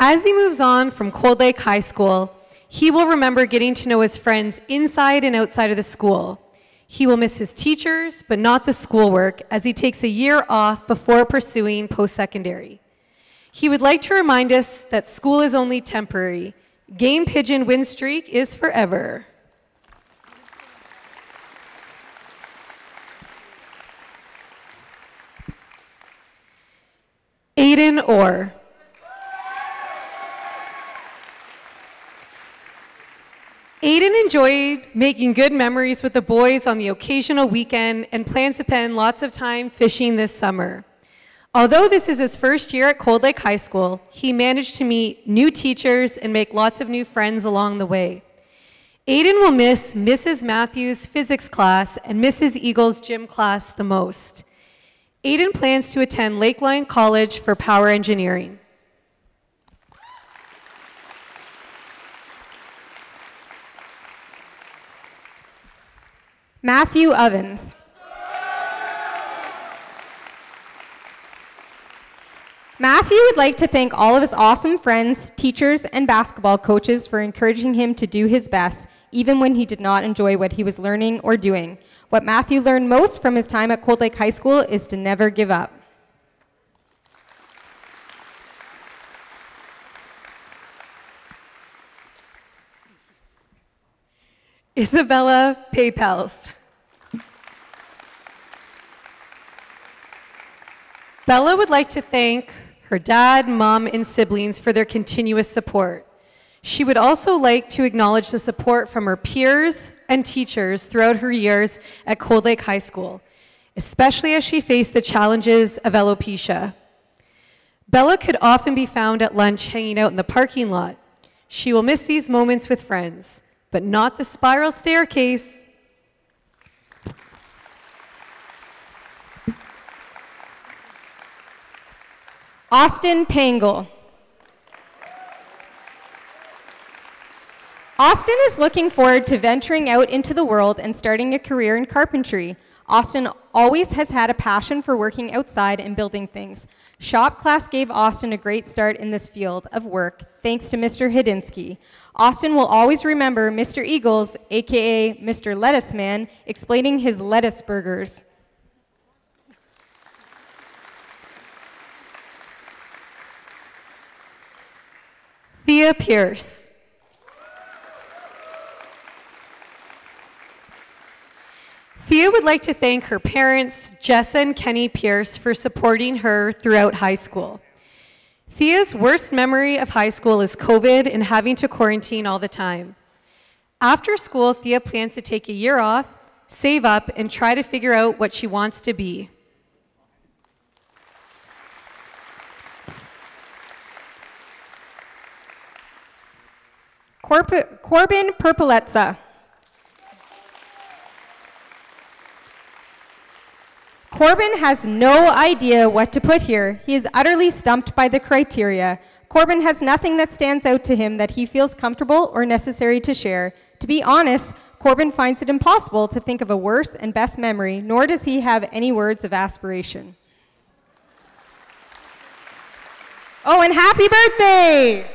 As he moves on from Cold Lake High School, he will remember getting to know his friends inside and outside of the school. He will miss his teachers, but not the schoolwork, as he takes a year off before pursuing post secondary. He would like to remind us that school is only temporary. Game Pigeon win streak is forever. Aiden Orr. Aiden enjoyed making good memories with the boys on the occasional weekend and plans to spend lots of time fishing this summer. Although this is his first year at Cold Lake High School, he managed to meet new teachers and make lots of new friends along the way. Aiden will miss Mrs. Matthews' physics class and Mrs. Eagle's gym class the most. Aiden plans to attend Lakeland College for power engineering. Matthew Ovens. Matthew would like to thank all of his awesome friends, teachers, and basketball coaches for encouraging him to do his best, even when he did not enjoy what he was learning or doing. What Matthew learned most from his time at Cold Lake High School is to never give up. Isabella Paypals. Bella would like to thank her dad, mom, and siblings for their continuous support. She would also like to acknowledge the support from her peers and teachers throughout her years at Cold Lake High School, especially as she faced the challenges of alopecia. Bella could often be found at lunch hanging out in the parking lot. She will miss these moments with friends, but not the spiral staircase. Austin Pangle. Austin is looking forward to venturing out into the world and starting a career in carpentry. Austin always has had a passion for working outside and building things. Shop class gave Austin a great start in this field of work, thanks to Mr. Hidinsky. Austin will always remember Mr. Eagles, aka Mr. Lettuce Man, explaining his lettuce burgers. Thea Pierce. Thea would like to thank her parents, Jessa and Kenny Pierce, for supporting her throughout high school. Thea's worst memory of high school is COVID and having to quarantine all the time. After school, Thea plans to take a year off, save up, and try to figure out what she wants to be. Corp- Corbin Perpelezza. Corbin has no idea what to put here. He is utterly stumped by the criteria. Corbin has nothing that stands out to him that he feels comfortable or necessary to share. To be honest, Corbin finds it impossible to think of a worse and best memory, nor does he have any words of aspiration. Oh, and happy birthday!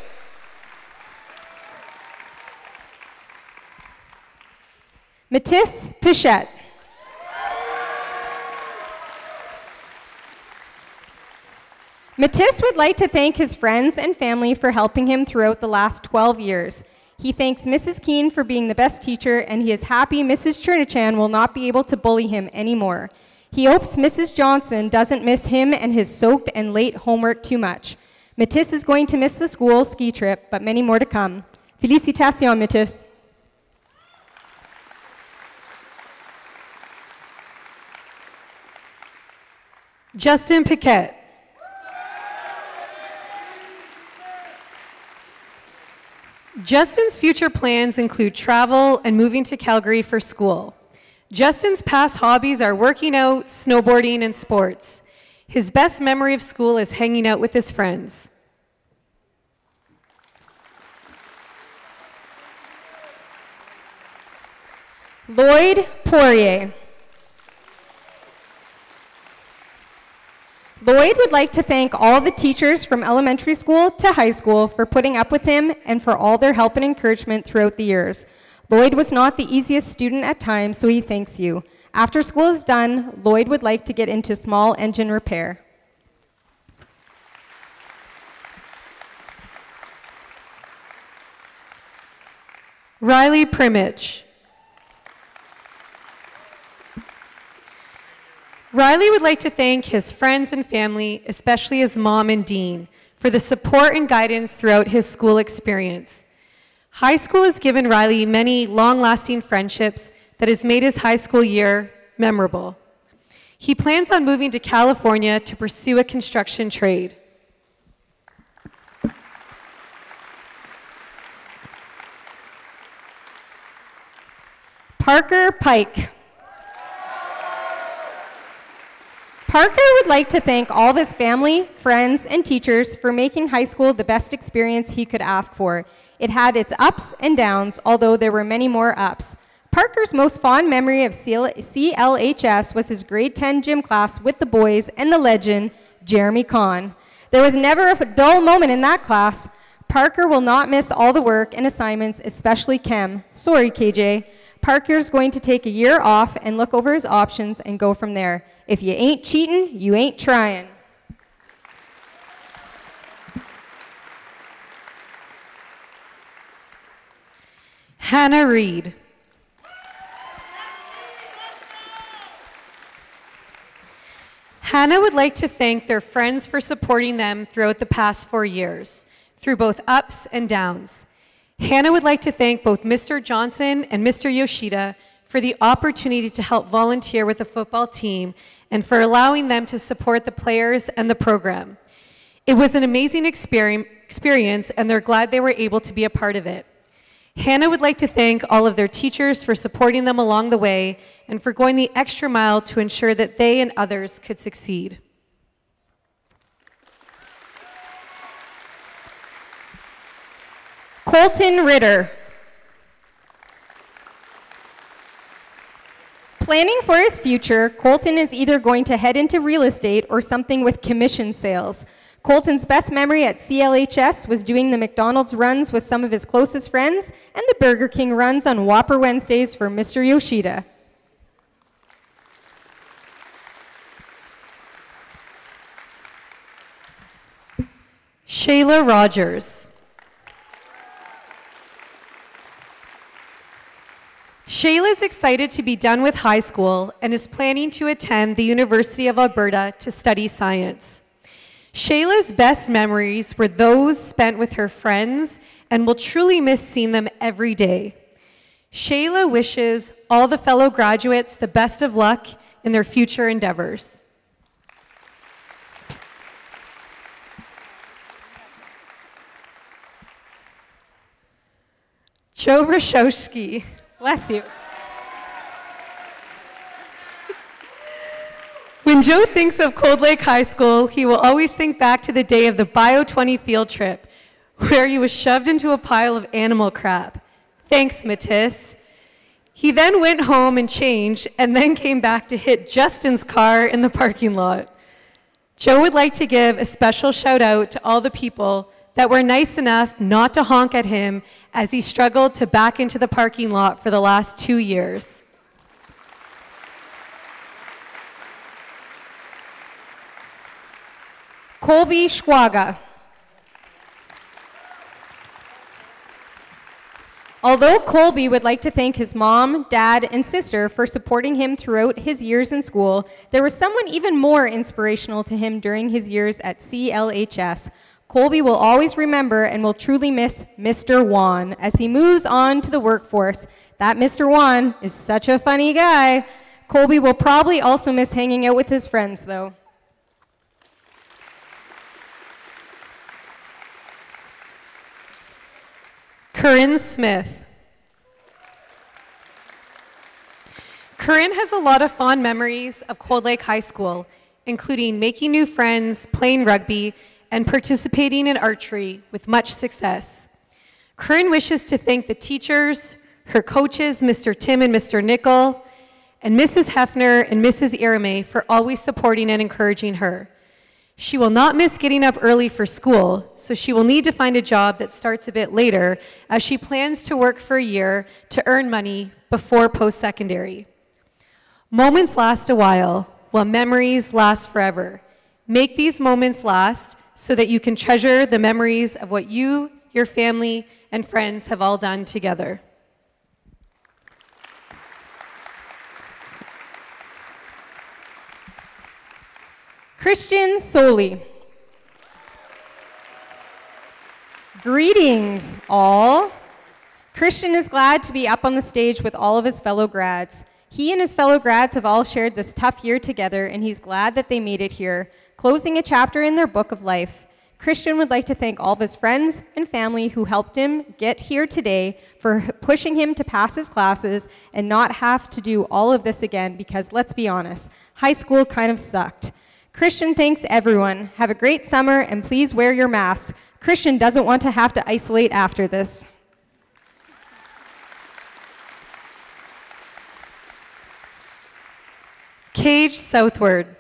Matisse Pichette. Matisse would like to thank his friends and family for helping him throughout the last 12 years. He thanks Mrs. Keene for being the best teacher, and he is happy Mrs. Chernichan will not be able to bully him anymore. He hopes Mrs. Johnson doesn't miss him and his soaked and late homework too much. Matisse is going to miss the school ski trip, but many more to come. Félicitations, Matisse. Justin Piquet. Justin's future plans include travel and moving to Calgary for school. Justin's past hobbies are working out, snowboarding, and sports. His best memory of school is hanging out with his friends. Lloyd Poirier. Lloyd would like to thank all the teachers from elementary school to high school for putting up with him and for all their help and encouragement throughout the years. Lloyd was not the easiest student at times, so he thanks you. After school is done, Lloyd would like to get into small engine repair. Riley Primich. Riley would like to thank his friends and family, especially his mom and dean, for the support and guidance throughout his school experience. High school has given Riley many long-lasting friendships that has made his high school year memorable. He plans on moving to California to pursue a construction trade. Parker Pike. Parker would like to thank all of his family, friends, and teachers for making high school the best experience he could ask for. It had its ups and downs, although there were many more ups. Parker's most fond memory of CLHS was his grade 10 gym class with the boys and the legend, Jeremy Kahn. There was never a dull moment in that class. Parker will not miss all the work and assignments, especially chem. Sorry, KJ. Parker's going to take a year off and look over his options and go from there. If you ain't cheating, you ain't trying. Hannah Reed. Hannah would like to thank their friends for supporting them throughout the past four years, through both ups and downs. Hannah would like to thank both Mr. Johnson and Mr. Yoshida for the opportunity to help volunteer with the football team and for allowing them to support the players and the program. It was an amazing experience, and they're glad they were able to be a part of it. Hannah would like to thank all of their teachers for supporting them along the way and for going the extra mile to ensure that they and others could succeed. Colton Ritter. Planning for his future, Colton is either going to head into real estate or something with commission sales. Colton's best memory at CLHS was doing the McDonald's runs with some of his closest friends and the Burger King runs on Whopper Wednesdays for Mr. Yoshida. Shayla Rogers. Shayla is excited to be done with high school and is planning to attend the University of Alberta to study science. Shayla's best memories were those spent with her friends and will truly miss seeing them every day. Shayla wishes all the fellow graduates the best of luck in their future endeavors. Joe Rashowski. Bless you. When Joe thinks of Cold Lake High School, he will always think back to the day of the Bio 20 field trip, where he was shoved into a pile of animal crap. Thanks, Matisse. He then went home and changed, and then came back to hit Justin's car in the parking lot. Joe would like to give a special shout out to all the people that were nice enough not to honk at him as he struggled to back into the parking lot for the last two years. Colby Schwaga. Although Colby would like to thank his mom, dad, and sister for supporting him throughout his years in school, there was someone even more inspirational to him during his years at CLHS, Colby will always remember and will truly miss Mr. Wan as he moves on to the workforce. That Mr. Wan is such a funny guy. Colby will probably also miss hanging out with his friends, though. Corinne Smith. Corinne has a lot of fond memories of Cold Lake High School, including making new friends, playing rugby, and participating in archery with much success. Corinne wishes to thank the teachers, her coaches, Mr. Tim and Mr. Nickel, and Mrs. Hefner and Mrs. Irame for always supporting and encouraging her. She will not miss getting up early for school, so she will need to find a job that starts a bit later as she plans to work for a year to earn money before post secondary. Moments last a while, while memories last forever. Make these moments last so that you can treasure the memories of what you, your family, and friends have all done together. Christian Soli. Greetings, all. Christian is glad to be up on the stage with all of his fellow grads. He and his fellow grads have all shared this tough year together, and he's glad that they made it here, closing a chapter in their book of life. Christian would like to thank all of his friends and family who helped him get here today for pushing him to pass his classes and not have to do all of this again because let's be honest, high school kind of sucked. Christian thanks everyone. Have a great summer and please wear your mask. Christian doesn't want to have to isolate after this. Cage Southward.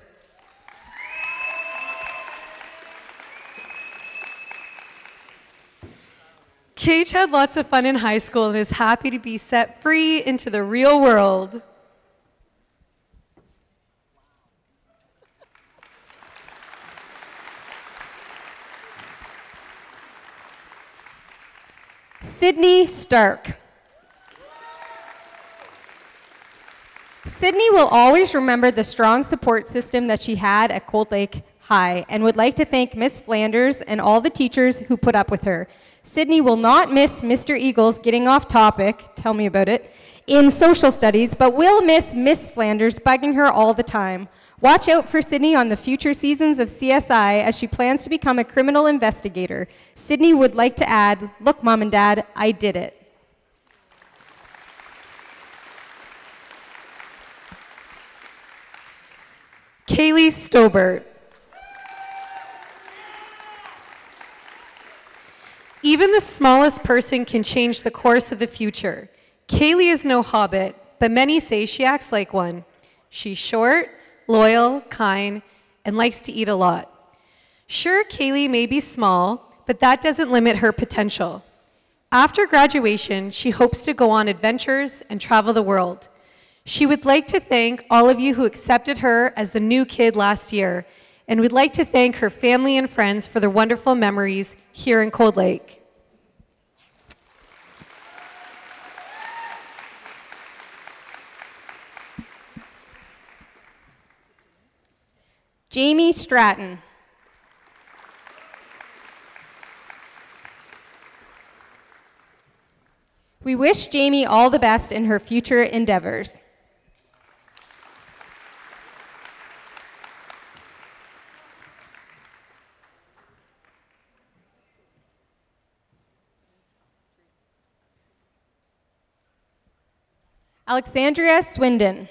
Cage had lots of fun in high school and is happy to be set free into the real world. Sydney Stark. Sydney will always remember the strong support system that she had at Cold Lake High and would like to thank Miss Flanders and all the teachers who put up with her. Sydney will not miss Mr. Eagles getting off topic, tell me about it, in social studies, but will miss Miss Flanders bugging her all the time. Watch out for Sydney on the future seasons of CSI as she plans to become a criminal investigator. Sydney would like to add, look, mom and dad, I did it. Kaylee Stobert. Even the smallest person can change the course of the future. Kaylee is no hobbit, but many say she acts like one. She's short, loyal, kind, and likes to eat a lot. Sure, Kaylee may be small, but that doesn't limit her potential. After graduation, she hopes to go on adventures and travel the world. She would like to thank all of you who accepted her as the new kid last year and we'd like to thank her family and friends for their wonderful memories here in Cold Lake. Jamie Stratton. We wish Jamie all the best in her future endeavors. Alexandria Swindon.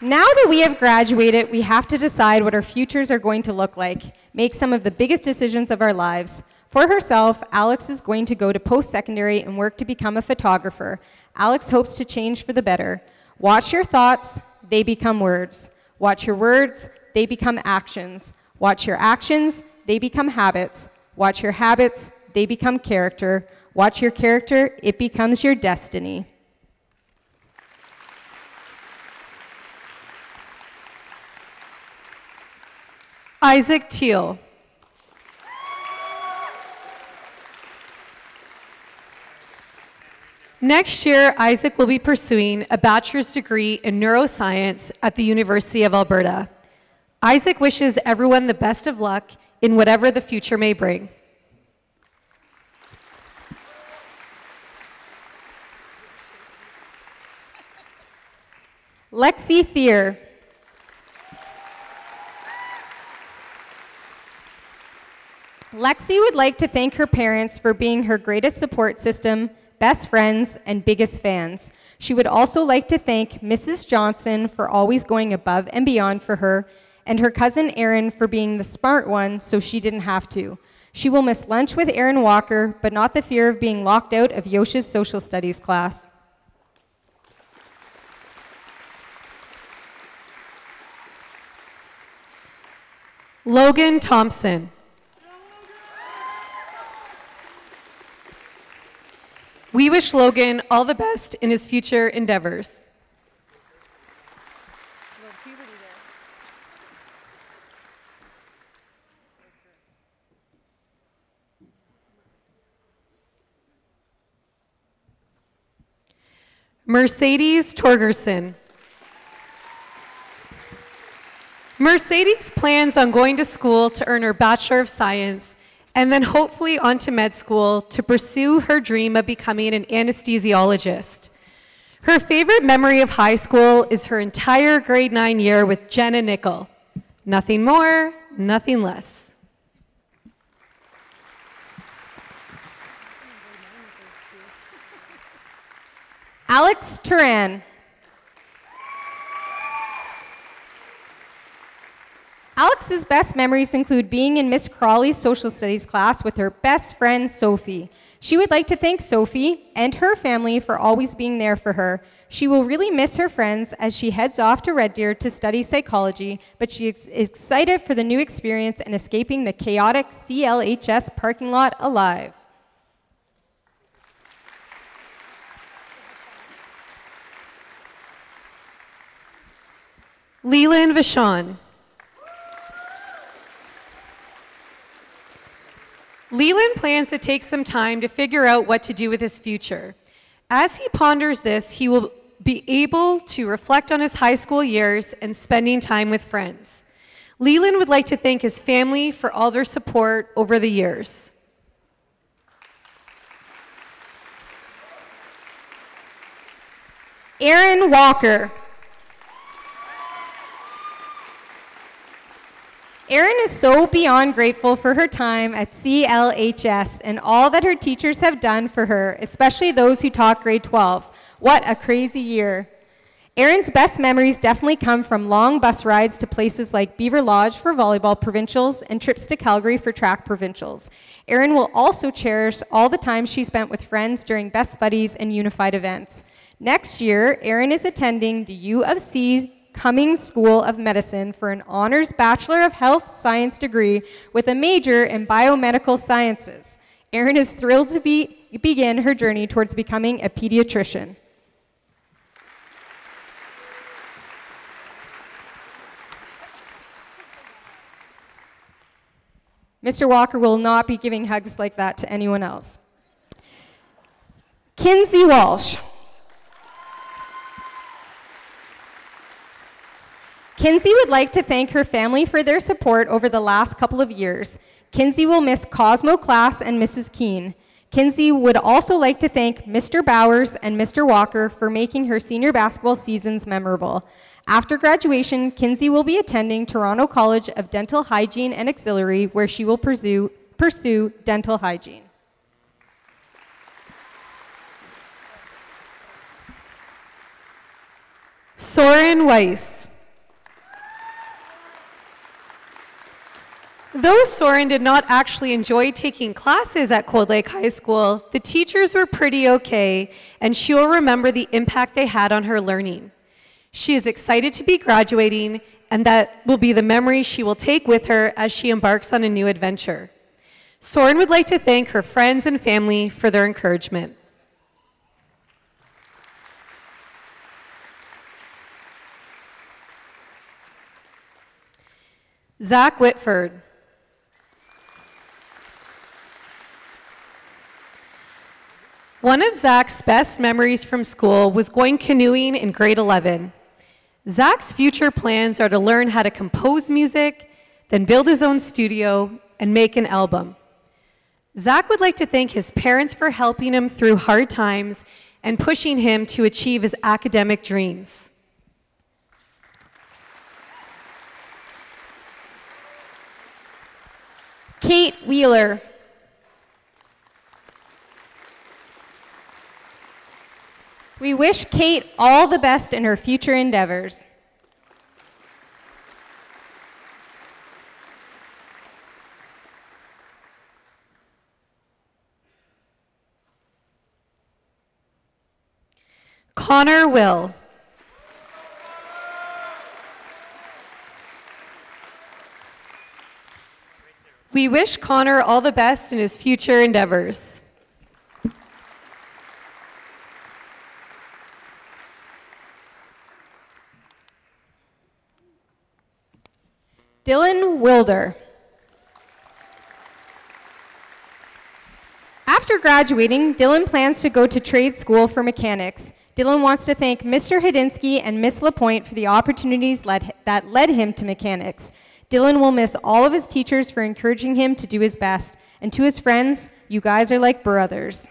Now that we have graduated, we have to decide what our futures are going to look like, make some of the biggest decisions of our lives. For herself, Alex is going to go to post secondary and work to become a photographer. Alex hopes to change for the better. Watch your thoughts, they become words. Watch your words, they become actions. Watch your actions, they become habits. Watch your habits, they become character. Watch your character, it becomes your destiny. Isaac Teal. Next year, Isaac will be pursuing a bachelor's degree in neuroscience at the University of Alberta. Isaac wishes everyone the best of luck in whatever the future may bring. Lexi Thier. Lexi would like to thank her parents for being her greatest support system, best friends, and biggest fans. She would also like to thank Mrs. Johnson for always going above and beyond for her, and her cousin Erin for being the smart one so she didn't have to. She will miss lunch with Erin Walker, but not the fear of being locked out of Yosha's social studies class. Logan Thompson. We wish Logan all the best in his future endeavors. Mercedes Torgerson. Mercedes plans on going to school to earn her Bachelor of Science and then hopefully on to med school to pursue her dream of becoming an anesthesiologist. Her favorite memory of high school is her entire grade 9 year with Jenna Nickel. Nothing more, nothing less. Alex Turan. Alex's best memories include being in Miss Crawley's social studies class with her best friend Sophie. She would like to thank Sophie and her family for always being there for her. She will really miss her friends as she heads off to Red Deer to study psychology, but she is excited for the new experience and escaping the chaotic CLHS parking lot alive. Leland Vachon. Leland plans to take some time to figure out what to do with his future. As he ponders this, he will be able to reflect on his high school years and spending time with friends. Leland would like to thank his family for all their support over the years. Erin Walker. Erin is so beyond grateful for her time at CLHS and all that her teachers have done for her, especially those who taught grade 12. What a crazy year. Erin's best memories definitely come from long bus rides to places like Beaverlodge for volleyball provincials and trips to Calgary for track provincials. Erin will also cherish all the time she spent with friends during Best Buddies and Unified events. Next year, Erin is attending the U of C Cummings School of Medicine for an honors Bachelor of Health Science degree with a major in biomedical sciences. Erin is thrilled to be, begin her journey towards becoming a pediatrician. Mr. Walker will not be giving hugs like that to anyone else. Kinsey Walsh. Kinsey would like to thank her family for their support over the last couple of years. Kinsey will miss Cosmo class and Mrs. Keene. Kinsey would also like to thank Mr. Bowers and Mr. Walker for making her senior basketball seasons memorable. After graduation, Kinsey will be attending Toronto College of Dental Hygiene and Auxiliary, where she will pursue, pursue dental hygiene. Soren Weiss. Though Soren did not actually enjoy taking classes at Cold Lake High School, the teachers were pretty okay, and she will remember the impact they had on her learning. She is excited to be graduating, and that will be the memory she will take with her as she embarks on a new adventure. Soren would like to thank her friends and family for their encouragement. Zach Whitford. One of Zach's best memories from school was going canoeing in grade 11. Zach's future plans are to learn how to compose music, then build his own studio, and make an album. Zach would like to thank his parents for helping him through hard times and pushing him to achieve his academic dreams. Kate Wheeler. We wish Kate all the best in her future endeavors. Connor Will. We wish Connor all the best in his future endeavors. Dylan Wilder. After graduating, Dylan plans to go to trade school for mechanics. Dylan wants to thank Mr. Hidinsky and Miss Lapointe for the opportunities led, that led him to mechanics. Dylan will miss all of his teachers for encouraging him to do his best. And to his friends, you guys are like brothers.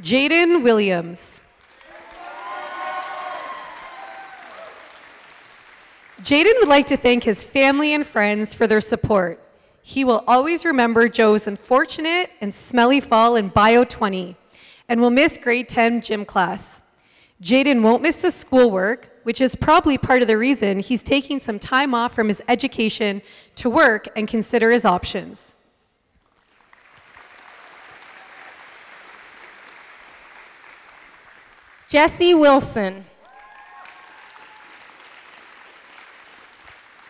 Jaden Williams. Jaden would like to thank his family and friends for their support. He will always remember Joe's unfortunate and smelly fall in Bio 20 and will miss grade 10 gym class. Jaden won't miss the schoolwork, which is probably part of the reason he's taking some time off from his education to work and consider his options. Jesse Wilson.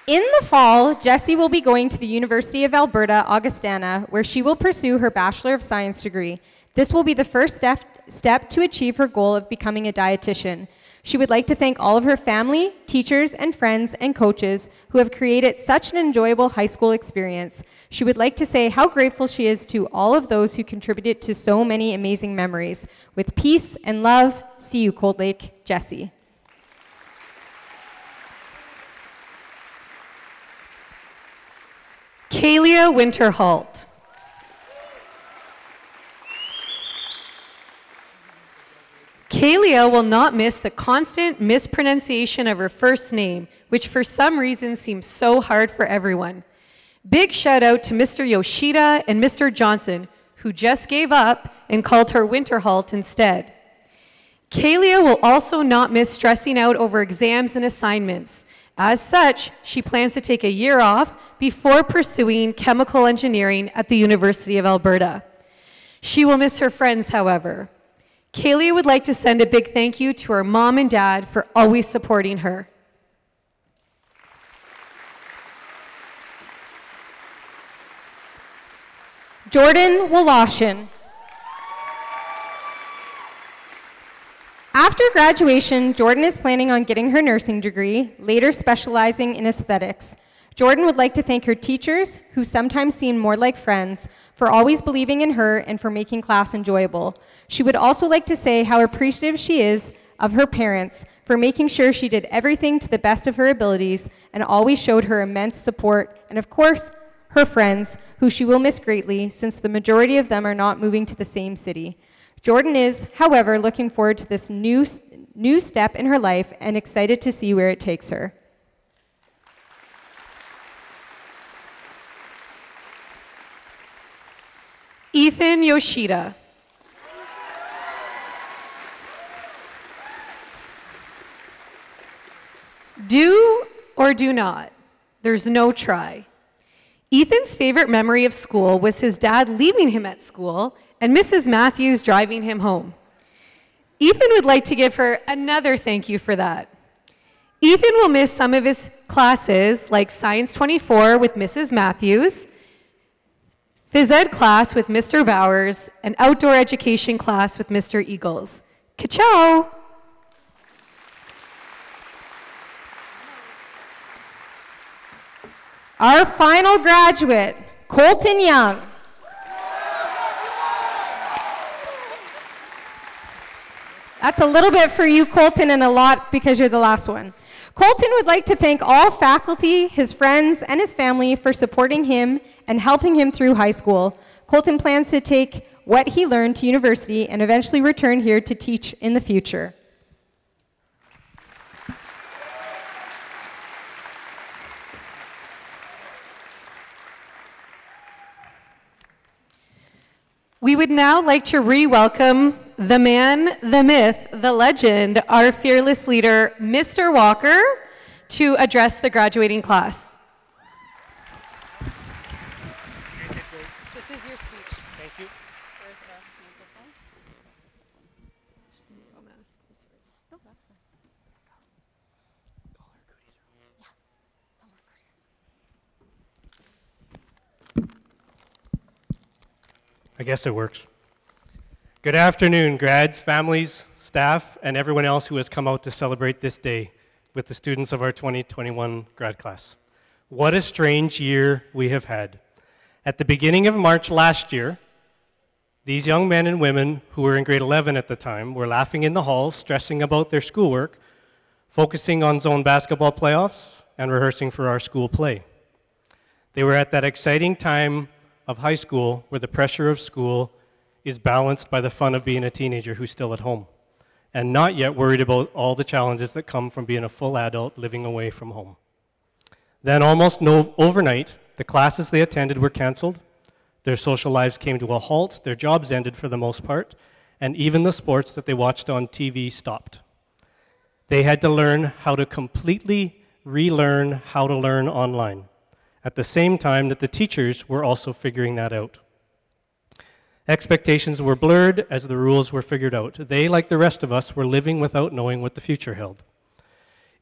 In the fall, Jessie will be going to the University of Alberta, Augustana, where she will pursue her Bachelor of Science degree. This will be the first step, step to achieve her goal of becoming a dietitian. She would like to thank all of her family, teachers, and friends and coaches who have created such an enjoyable high school experience. She would like to say how grateful she is to all of those who contributed to so many amazing memories. With peace and love, see you, Cold Lake, Jessie. Kalia Winterhalt. Kalia will not miss the constant mispronunciation of her first name, which for some reason seems so hard for everyone. Big shout out to Mr. Yoshida and Mr. Johnson, who just gave up and called her Winterhalt instead. Kalia will also not miss stressing out over exams and assignments. As such, she plans to take a year off before pursuing chemical engineering at the University of Alberta. She will miss her friends, however. Kaylee would like to send a big thank you to her mom and dad for always supporting her. Jordan Woloshin. After graduation, Jordan is planning on getting her nursing degree, later specializing in aesthetics. Jordan would like to thank her teachers, who sometimes seem more like friends, for always believing in her and for making class enjoyable. She would also like to say how appreciative she is of her parents for making sure she did everything to the best of her abilities and always showed her immense support, and of course, her friends, who she will miss greatly since the majority of them are not moving to the same city. Jordan is, however, looking forward to this new, new step in her life and excited to see where it takes her. Ethan Yoshida. Do or do not. There's no try. Ethan's favorite memory of school was his dad leaving him at school and Mrs. Matthews driving him home. Ethan would like to give her another thank you for that. Ethan will miss some of his classes, like Science 24 with Mrs. Matthews, phys ed class with Mr. Bowers, and outdoor education class with Mr. Eagles. Ka-chow! Our final graduate, Colton Young. That's a little bit for you, Colton, and a lot because you're the last one. Colton would like to thank all faculty, his friends, and his family for supporting him and helping him through high school. Colton plans to take what he learned to university and eventually return here to teach in the future. We would now like to re-welcome the man, the myth, the legend, our fearless leader, Mr. Walker, to address the graduating class. This is your speech. Thank you. Where's the microphone? No, that's fine. I guess it works. Good afternoon, grads, families, staff, and everyone else who has come out to celebrate this day with the students of our 2021 grad class. What a strange year we have had. At the beginning of March last year, these young men and women who were in grade 11 at the time were laughing in the halls, stressing about their schoolwork, focusing on zone basketball playoffs, and rehearsing for our school play. They were at that exciting time of high school where the pressure of school is balanced by the fun of being a teenager who's still at home and not yet worried about all the challenges that come from being a full adult living away from home. Then, almost no, overnight, the classes they attended were canceled, their social lives came to a halt, their jobs ended for the most part, and even the sports that they watched on TV stopped. They had to learn how to completely relearn how to learn online at the same time that the teachers were also figuring that out. Expectations were blurred as the rules were figured out. They, like the rest of us, were living without knowing what the future held.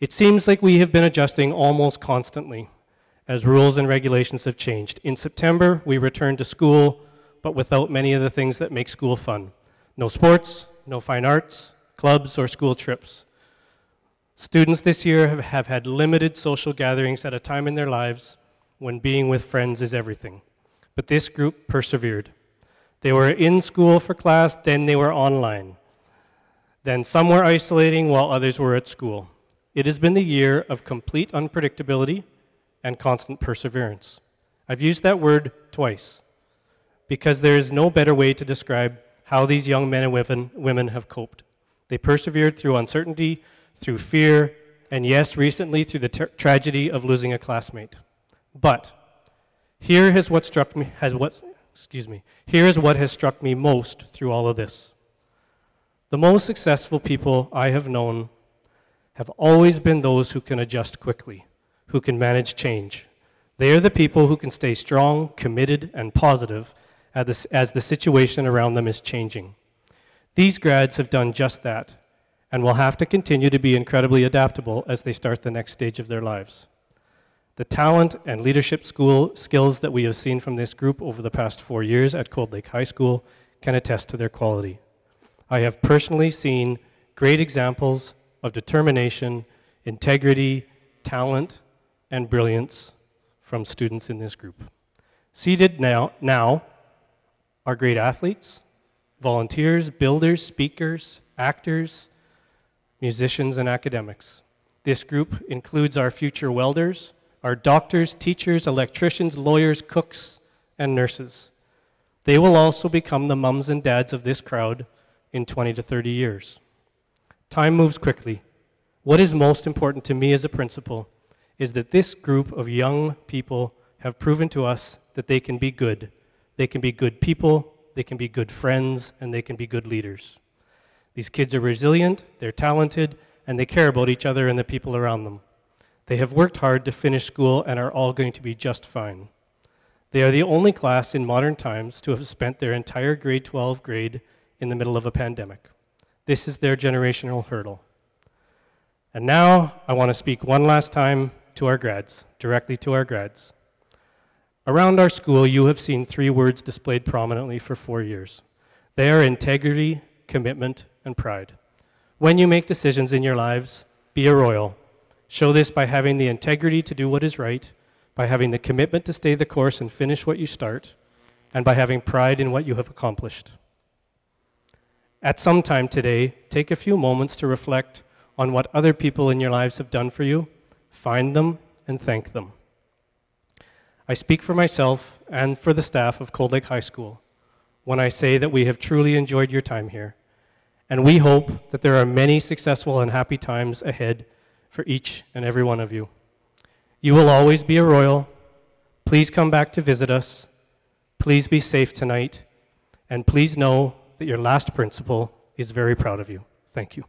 It seems like we have been adjusting almost constantly as rules and regulations have changed. In September, we returned to school, but without many of the things that make school fun no sports, no fine arts, clubs, or school trips. Students this year have, have had limited social gatherings at a time in their lives when being with friends is everything. But this group persevered. They were in school for class, then they were online. Then some were isolating while others were at school. It has been the year of complete unpredictability and constant perseverance. I've used that word twice because there is no better way to describe how these young men and women, women have coped. They persevered through uncertainty, through fear, and yes, recently through the tragedy of losing a classmate. But here is what struck me has what excuse me. Here is what has struck me most through all of this. The most successful people I have known have always been those who can adjust quickly, who can manage change. They are the people who can stay strong, committed, and positive as the, situation around them is changing. These grads have done just that and will have to continue to be incredibly adaptable as they start the next stage of their lives. The talent and leadership school skills that we have seen from this group over the past four years at Cold Lake High School can attest to their quality. I have personally seen great examples of determination, integrity, talent, and brilliance from students in this group. Seated now, now are great athletes, volunteers, builders, speakers, actors, musicians, and academics. This group includes our future welders, are doctors, teachers, electricians, lawyers, cooks, and nurses. They will also become the mums and dads of this crowd in 20 to 30 years. Time moves quickly. What is most important to me as a principal is that this group of young people have proven to us that they can be good. They can be good people, they can be good friends, and they can be good leaders. These kids are resilient, they're talented, and they care about each other and the people around them. They have worked hard to finish school and are all going to be just fine. They are the only class in modern times to have spent their entire grade 12 grade in the middle of a pandemic. This is their generational hurdle. And now I want to speak one last time to our grads, directly to our grads. Around our school, you have seen three words displayed prominently for four years. They are integrity, commitment, and pride. When you make decisions in your lives, be a royal, Show this by having the integrity to do what is right, by having the commitment to stay the course and finish what you start, and by having pride in what you have accomplished. At some time today, take a few moments to reflect on what other people in your lives have done for you, find them, and thank them. I speak for myself and for the staff of Cold Lake High School when I say that we have truly enjoyed your time here, and we hope that there are many successful and happy times ahead for each and every one of you. You will always be a royal. Please come back to visit us. Please be safe tonight. And please know that your last principal is very proud of you. Thank you.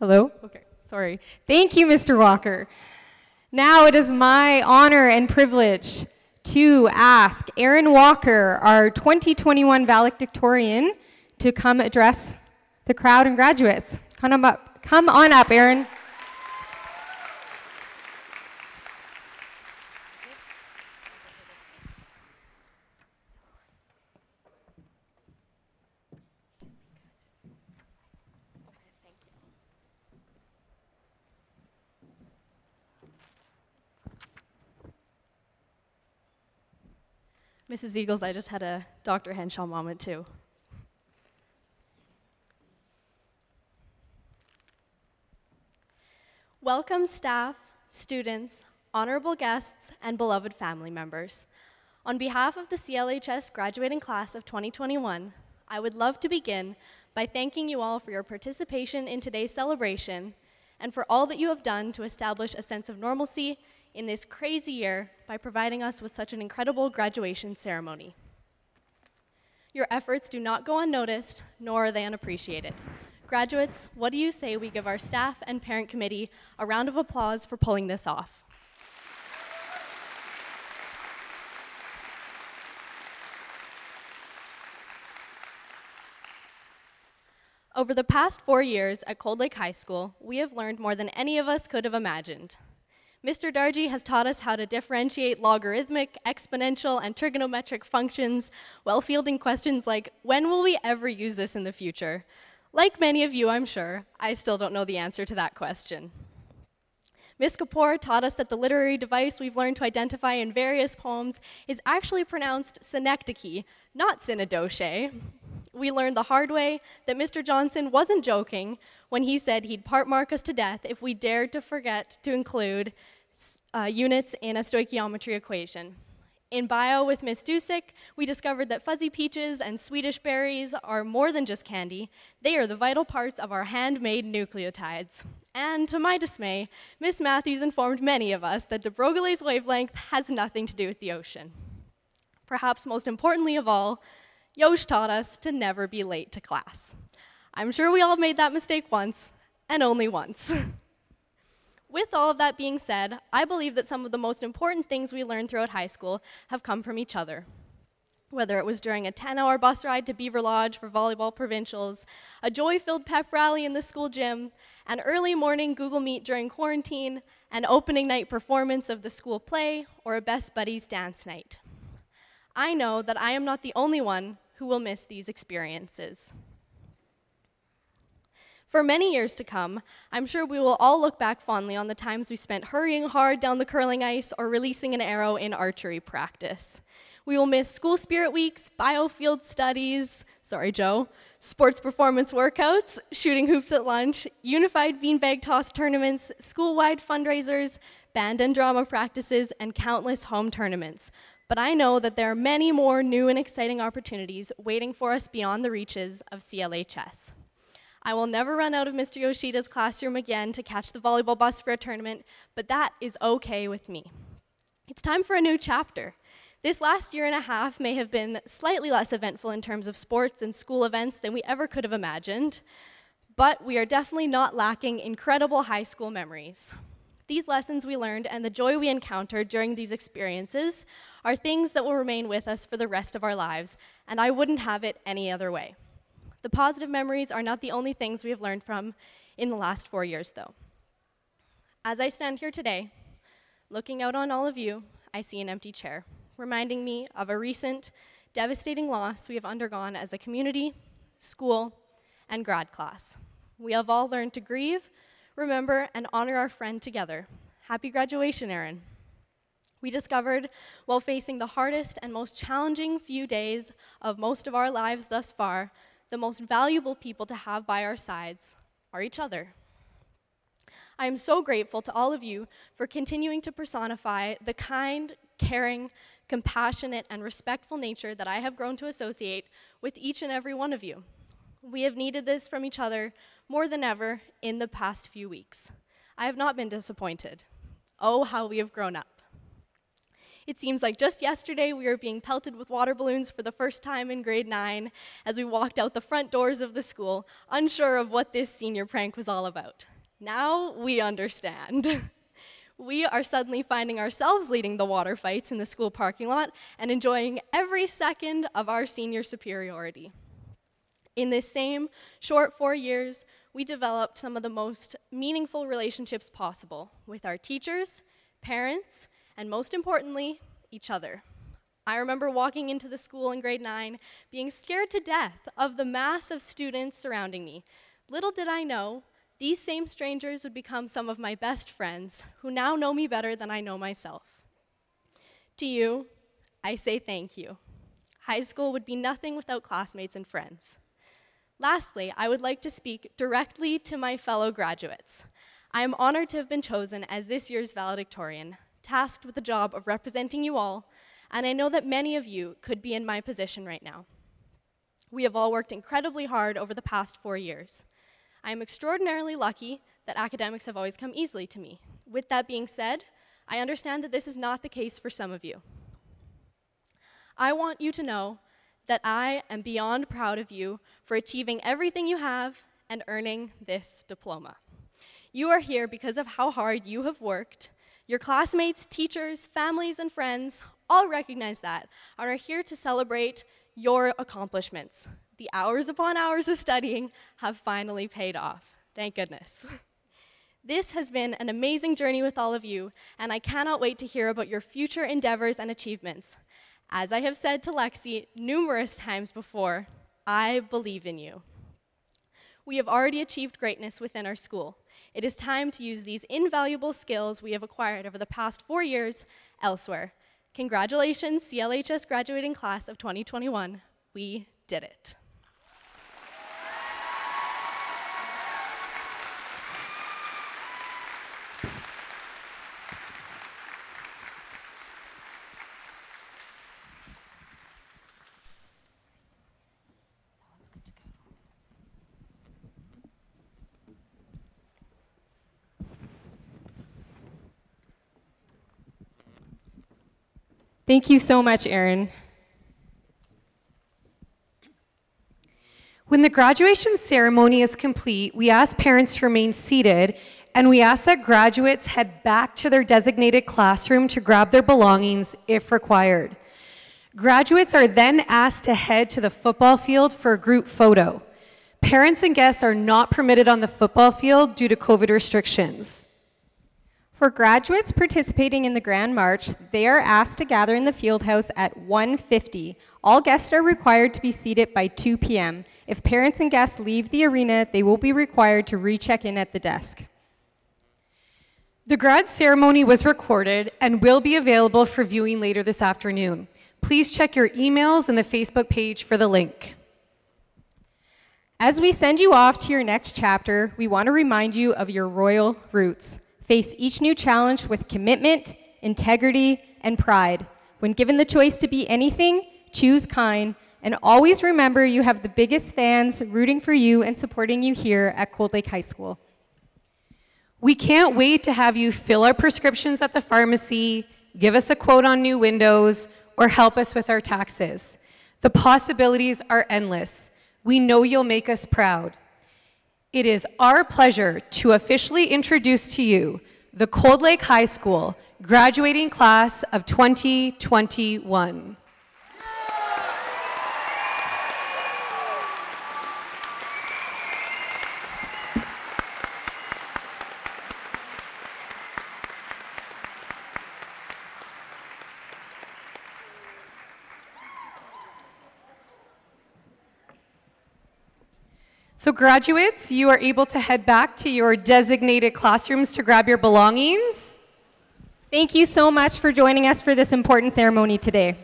Hello? Okay, sorry. Thank you, Mr. Walker. Now it is my honor and privilege to ask Erin Walker, our 2021 valedictorian, to come address the crowd and graduates. Come up, come on up, Erin. Mrs. Eagles, I just had a Dr. Hinshaw moment too. Welcome, staff, students, honorable guests, and beloved family members. On behalf of the CLHS graduating class of 2021, I would love to begin by thanking you all for your participation in today's celebration and for all that you have done to establish a sense of normalcy in this crazy year by providing us with such an incredible graduation ceremony. Your efforts do not go unnoticed, nor are they unappreciated. Graduates, what do you say we give our staff and parent committee a round of applause for pulling this off? Over the past four years at Cold Lake High School, we have learned more than any of us could have imagined. Mr. Dargy has taught us how to differentiate logarithmic, exponential, and trigonometric functions while fielding questions like, when will we ever use this in the future? Like many of you, I'm sure, I still don't know the answer to that question. Ms. Kapoor taught us that the literary device we've learned to identify in various poems is actually pronounced synecdoche, not synodoche. We learned the hard way that Mr. Johnson wasn't joking when he said he'd part mark us to death if we dared to forget to include uh, units in a stoichiometry equation. In bio with Miss Dusick, we discovered that fuzzy peaches and Swedish berries are more than just candy. They are the vital parts of our handmade nucleotides. And to my dismay, Miss Matthews informed many of us that de Broglie's wavelength has nothing to do with the ocean. Perhaps most importantly of all, Yosh taught us to never be late to class. I'm sure we all made that mistake once, and only once. With all of that being said, I believe that some of the most important things we learned throughout high school have come from each other. Whether it was during a 10 hour bus ride to Beaverlodge for volleyball provincials, a joy filled pep rally in the school gym, an early morning Google Meet during quarantine, an opening night performance of the school play, or a best buddies dance night. I know that I am not the only one who will miss these experiences. For many years to come, I'm sure we will all look back fondly on the times we spent hurrying hard down the curling ice or releasing an arrow in archery practice. We will miss school spirit weeks, biofield studies, sorry, Joe, sports performance workouts, shooting hoops at lunch, unified beanbag toss tournaments, school wide fundraisers, band and drama practices, and countless home tournaments. But I know that there are many more new and exciting opportunities waiting for us beyond the reaches of CLHS. I will never run out of Mr. Yoshida's classroom again to catch the volleyball bus for a tournament, but that is okay with me. It's time for a new chapter. This last year and a half may have been slightly less eventful in terms of sports and school events than we ever could have imagined, but we are definitely not lacking incredible high school memories. These lessons we learned and the joy we encountered during these experiences are things that will remain with us for the rest of our lives, and I wouldn't have it any other way. The positive memories are not the only things we have learned from in the last four years, though. As I stand here today, looking out on all of you, I see an empty chair, reminding me of a recent devastating loss we have undergone as a community, school, and grad class. We have all learned to grieve, remember, and honor our friend together. Happy graduation, Aaron. We discovered while facing the hardest and most challenging few days of most of our lives thus far the most valuable people to have by our sides are each other. I am so grateful to all of you for continuing to personify the kind, caring, compassionate, and respectful nature that I have grown to associate with each and every one of you. We have needed this from each other more than ever in the past few weeks. I have not been disappointed. Oh, how we have grown up. It seems like just yesterday we were being pelted with water balloons for the first time in grade 9 as we walked out the front doors of the school, unsure of what this senior prank was all about. Now we understand. we are suddenly finding ourselves leading the water fights in the school parking lot and enjoying every second of our senior superiority. In this same short four years, we developed some of the most meaningful relationships possible with our teachers, parents, and most importantly, each other. I remember walking into the school in grade nine, being scared to death of the mass of students surrounding me. Little did I know these same strangers would become some of my best friends who now know me better than I know myself. To you, I say thank you. High school would be nothing without classmates and friends. Lastly, I would like to speak directly to my fellow graduates. I am honored to have been chosen as this year's valedictorian, tasked with the job of representing you all, and I know that many of you could be in my position right now. We have all worked incredibly hard over the past four years. I am extraordinarily lucky that academics have always come easily to me. With that being said, I understand that this is not the case for some of you. I want you to know that I am beyond proud of you for achieving everything you have and earning this diploma. You are here because of how hard you have worked. Your classmates, teachers, families, and friends all recognize that and are here to celebrate your accomplishments. The hours upon hours of studying have finally paid off. Thank goodness. This has been an amazing journey with all of you, and I cannot wait to hear about your future endeavors and achievements. As I have said to Lexi numerous times before, I believe in you. We have already achieved greatness within our school. It is time to use these invaluable skills we have acquired over the past four years elsewhere. Congratulations, CLHS graduating class of 2021. We did it. Thank you so much, Erin. When the graduation ceremony is complete, we ask parents to remain seated and we ask that graduates head back to their designated classroom to grab their belongings if required. Graduates are then asked to head to the football field for a group photo. Parents and guests are not permitted on the football field due to COVID restrictions. For graduates participating in the Grand March, they are asked to gather in the field house at 1.50. All guests are required to be seated by 2 p.m. If parents and guests leave the arena, they will be required to recheck in at the desk. The grad ceremony was recorded and will be available for viewing later this afternoon. Please check your emails and the Facebook page for the link. As we send you off to your next chapter, we want to remind you of your royal roots. Face each new challenge with commitment, integrity, and pride. When given the choice to be anything, choose kind, and always remember you have the biggest fans rooting for you and supporting you here at Cold Lake High School. We can't wait to have you fill our prescriptions at the pharmacy, give us a quote on new windows, or help us with our taxes. The possibilities are endless. We know you'll make us proud. It is our pleasure to officially introduce to you the Cold Lake High School graduating class of 2021. So graduates, you are able to head back to your designated classrooms to grab your belongings. Thank you so much for joining us for this important ceremony today.